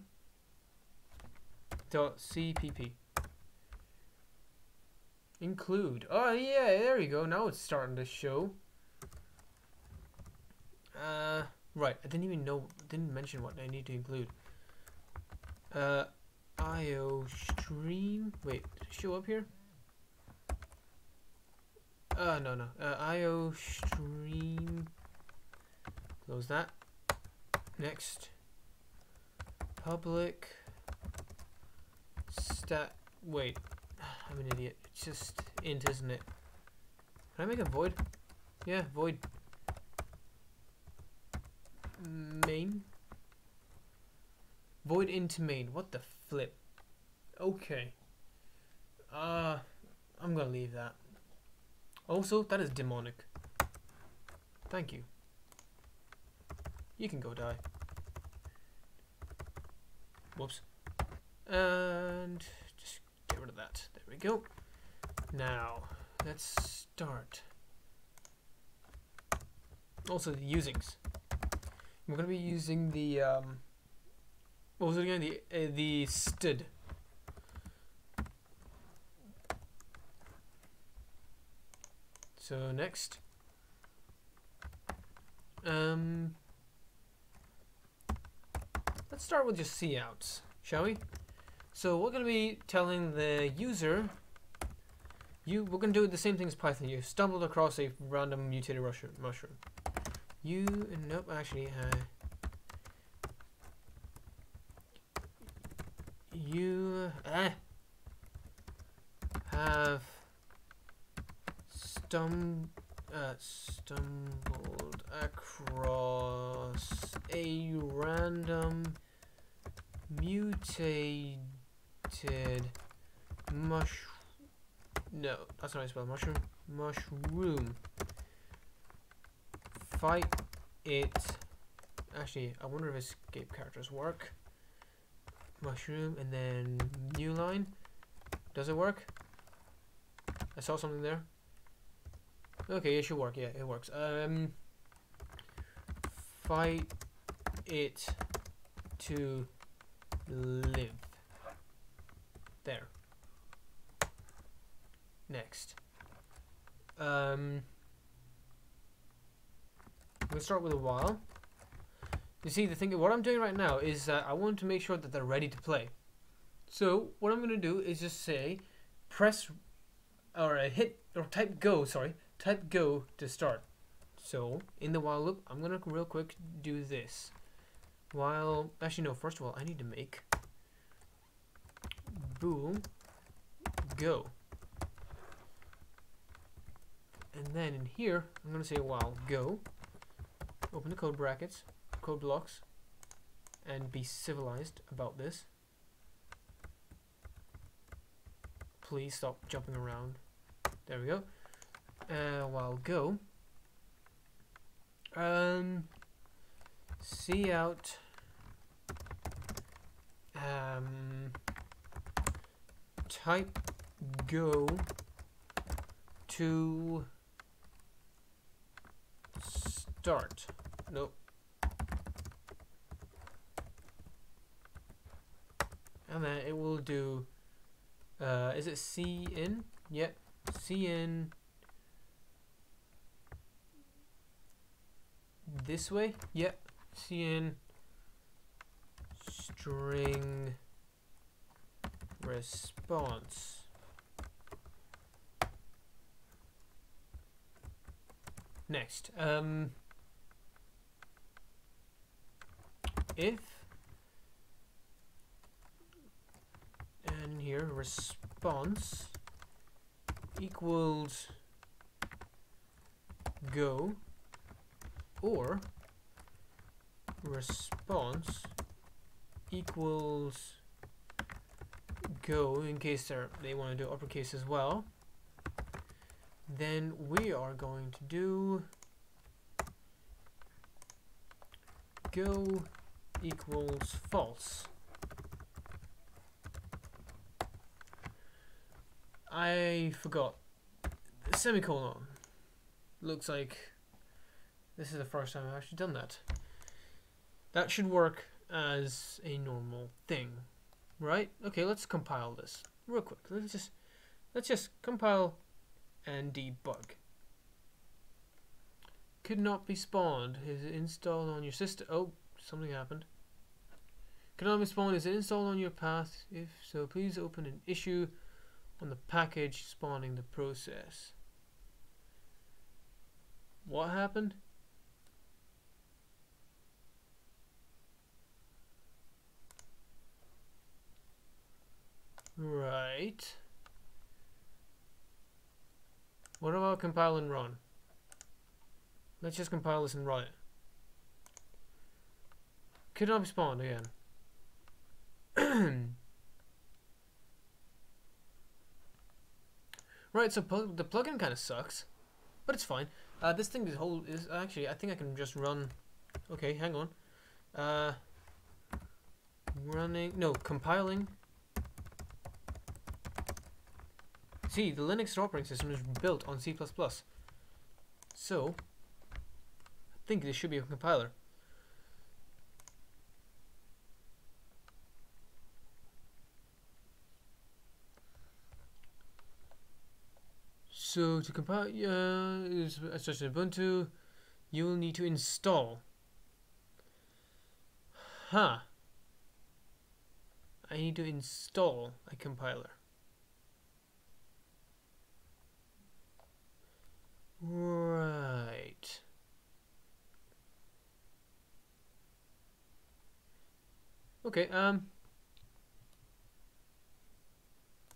Dot CPP. Include. Oh yeah, there you go. Now it's starting to show. Uh, right. I didn't even know. Didn't mention what I need to include. Uh, IO stream. Wait, show up here? Uh, no, no. Uh, IO stream. Close that. Next. Public. Stat. Wait. I'm an idiot. It's just int, isn't it? Can I make a void? Yeah, void. Main. Void into main. What the flip? Okay. Uh, I'm gonna leave that. Also, that is demonic. Thank you. You can go die. Whoops. And just get rid of that. There we go. Now, let's start. Also, the usings. We're going to be using the, um, what was it again? The, uh, the std. So next, um, let's start with just couts, shall we? So we're going to be telling the user, you, we're going to do the same thing as Python. You stumbled across a random mutated mushroom. mushroom. You, nope, actually, uh, you uh, have stum uh, stumbled across a random mutated mush no that's not how I spell mushroom mushroom. Fight it. Actually I wonder if escape characters work. Mushroom and then new line. Does it work? I saw something there okay it should work. Yeah it works. Um fight it to live. There. Next. Um gonna start with a while. You see, the thing, what I'm doing right now is uh, I want to make sure that they're ready to play. So what I'm going to do is just say, press, or uh, hit, or type go, sorry, type go to start. So in the while loop, I'm going to real quick do this. While, actually no, first of all, I need to make bool go. And then in here, I'm going to say while go, open the code brackets, code blocks and be civilized about this. Please stop jumping around. There we go. Uh, while go, um, cout, um, type go to start. Nope. and then it will do uh, is it C in? Yep, C in this way? Yep, CN string response. Next, um, if and here response equals go or response equals go in case they want to do uppercase as well then we are going to do go equals false. I forgot. The semicolon. Looks like this is the first time I've actually done that. That should work as a normal thing right? Okay let's compile this real quick. Let's just let's just compile and debug. Could not be spawned. Is it installed on your system? Oh something happened. Could not be spawned. Is it installed on your path? If so please open an issue on the package spawning the process. What happened Right. What about compile and run? Let's just compile this and run it. Could not be spawned again. *clears throat* right, so the plugin kind of sucks, but it's fine. Uh, this thing is whole is actually I think I can just run. Okay, hang on. Uh, running no compiling See, the Linux operating system is built on C++. So, I think this should be a compiler. So to compile uh, such an Ubuntu, you will need to install. Huh. I need to install a compiler. Right. Okay, um...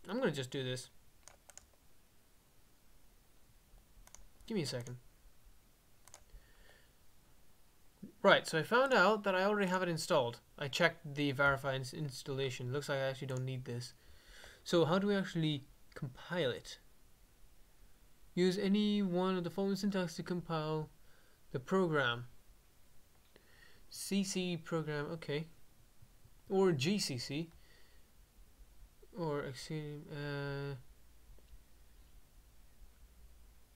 I'm gonna just do this. Give me a second. Right, so I found out that I already have it installed. I checked the verify installation. Looks like I actually don't need this. So how do we actually compile it? Use any one of the following syntax to compile the program. CC program, okay. Or GCC. Or excuse uh,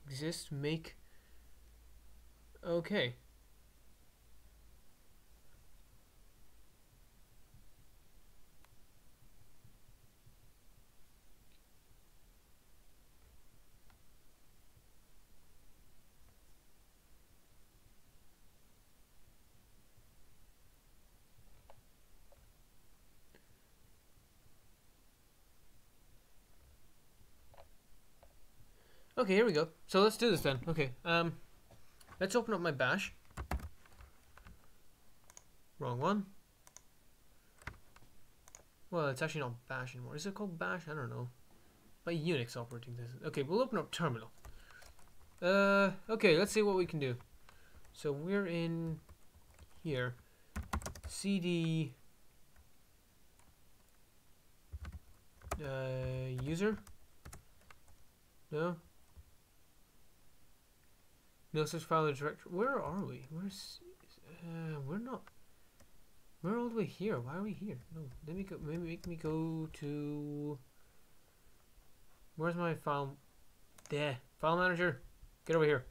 exist, make. Okay. Okay, here we go. So let's do this then. Okay, um, let's open up my bash. Wrong one. Well, it's actually not bash anymore. Is it called bash? I don't know. My Unix operating system. Okay, we'll open up terminal. Uh, okay, let's see what we can do. So we're in here. cd uh, user. No. No such file or directory. Where are we? Where's uh, we're not. We're all the way here. Why are we here? No, let me go. Maybe make me go to. Where's my file? There, file manager. Get over here.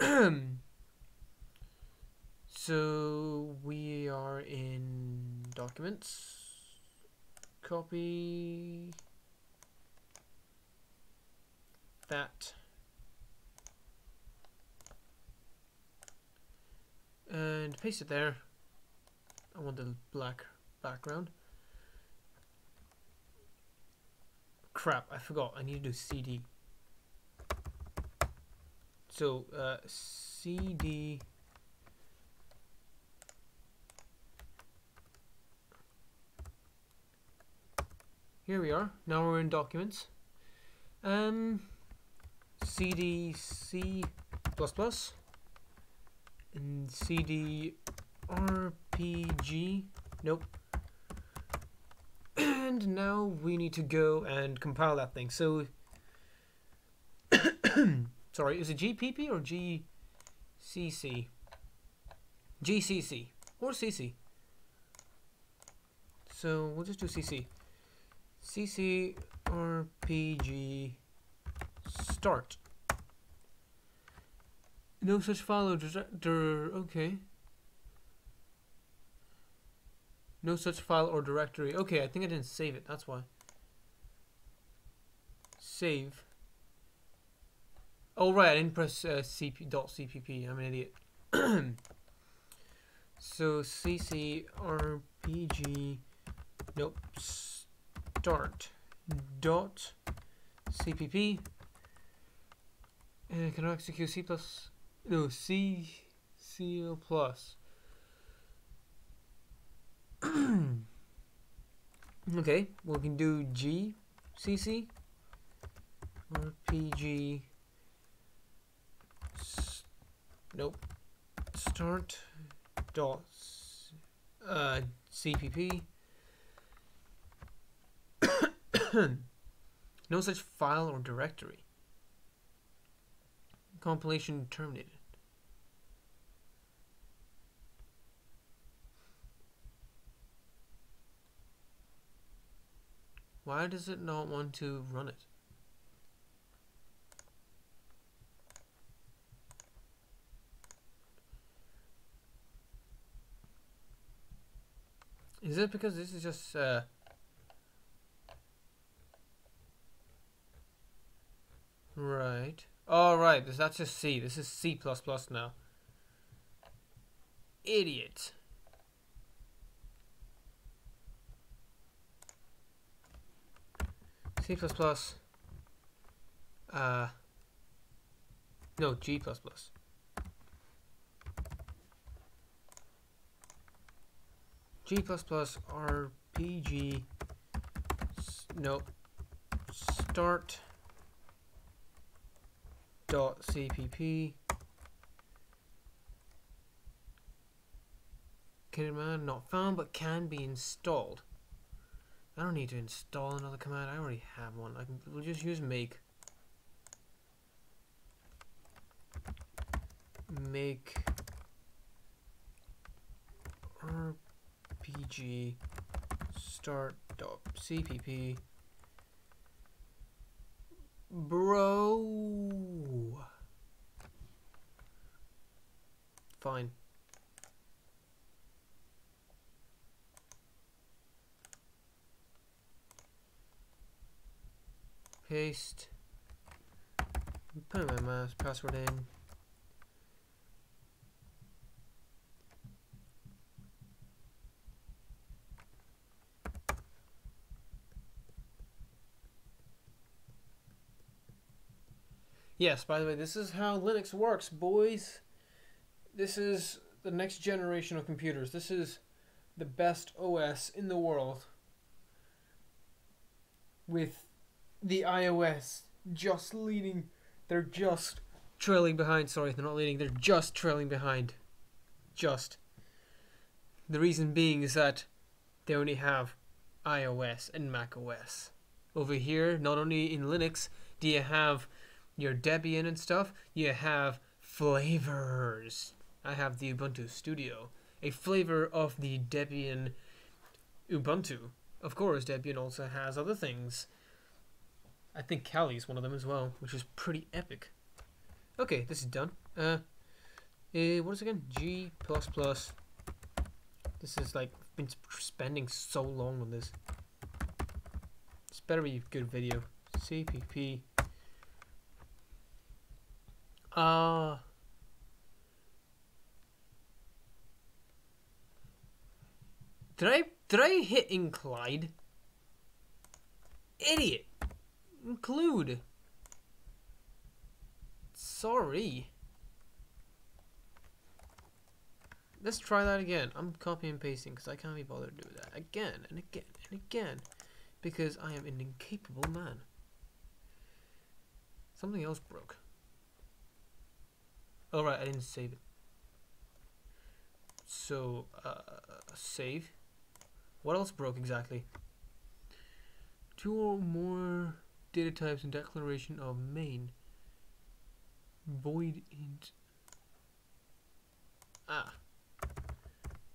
*clears throat* so we are in documents. Copy that. And paste it there. I want the black background. Crap, I forgot. I need to do CD. So, uh, CD here we are. Now we're in documents. Um, cd c plus plus CD RPG. Nope. And now we need to go and compile that thing. So, *coughs* sorry, is it GPP or GCC? GCC or CC. So we'll just do CC. CC RPG start. No such file or director. Okay. No such file or directory. Okay, I think I didn't save it. That's why. Save. Oh right, I didn't press uh, cp dot cpp. I'm an idiot. *clears throat* so cc rpg. Nope. Start dot cpp. And can I execute C plus? No, C C plus. *clears throat* okay, we can do G C C or PG. nope. Start dot uh, CPP. *coughs* no such file or directory. Compilation terminated. Why does it not want to run it? Is it because this is just uh, right? Oh, right. This, that's just C. This is C++ plus now. Idiot. C++. Uh, no, G++. Plus G++ plus RPG. no, Start dot cpp command not found but can be installed I don't need to install another command I already have one I can we'll just use make make rpg start dot cpp Bro. Fine. Paste. Put my mouse password in. Yes, by the way, this is how Linux works, boys. This is the next generation of computers. This is the best OS in the world. With the iOS just leading, they're just trailing behind. Sorry, they're not leading, they're just trailing behind. Just. The reason being is that they only have iOS and macOS. Over here, not only in Linux, do you have your Debian and stuff, you have flavors. I have the Ubuntu Studio, a flavor of the Debian Ubuntu. Of course, Debian also has other things. I think Kali is one of them as well, which is pretty epic. Okay, this is done. Uh, uh what is it again? G plus plus. This is like been spending so long on this. This better be a good video. CPP uh Did I did I hit include? Idiot. Include. Sorry. Let's try that again. I'm copying and pasting because I can't be bothered to do that again and again and again. because I am an incapable man. Something else broke. Oh right, I didn't save it. So, uh, save. What else broke exactly? Two or more data types and declaration of main. Void int. Ah.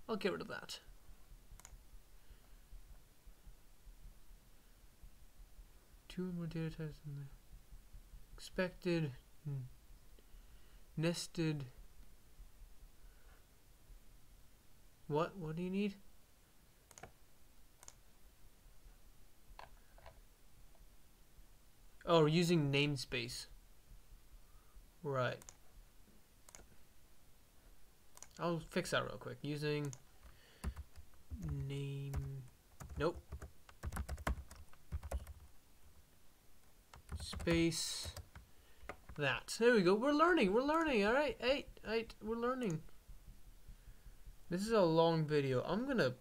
I'll get rid of that. Two or more data types in the expected hmm, nested what what do you need oh we're using namespace. Right. I'll fix that real quick. Using name nope. Space that. There we go. We're learning. We're learning. All right. Eight eight. We're learning. This is a long video. I'm gonna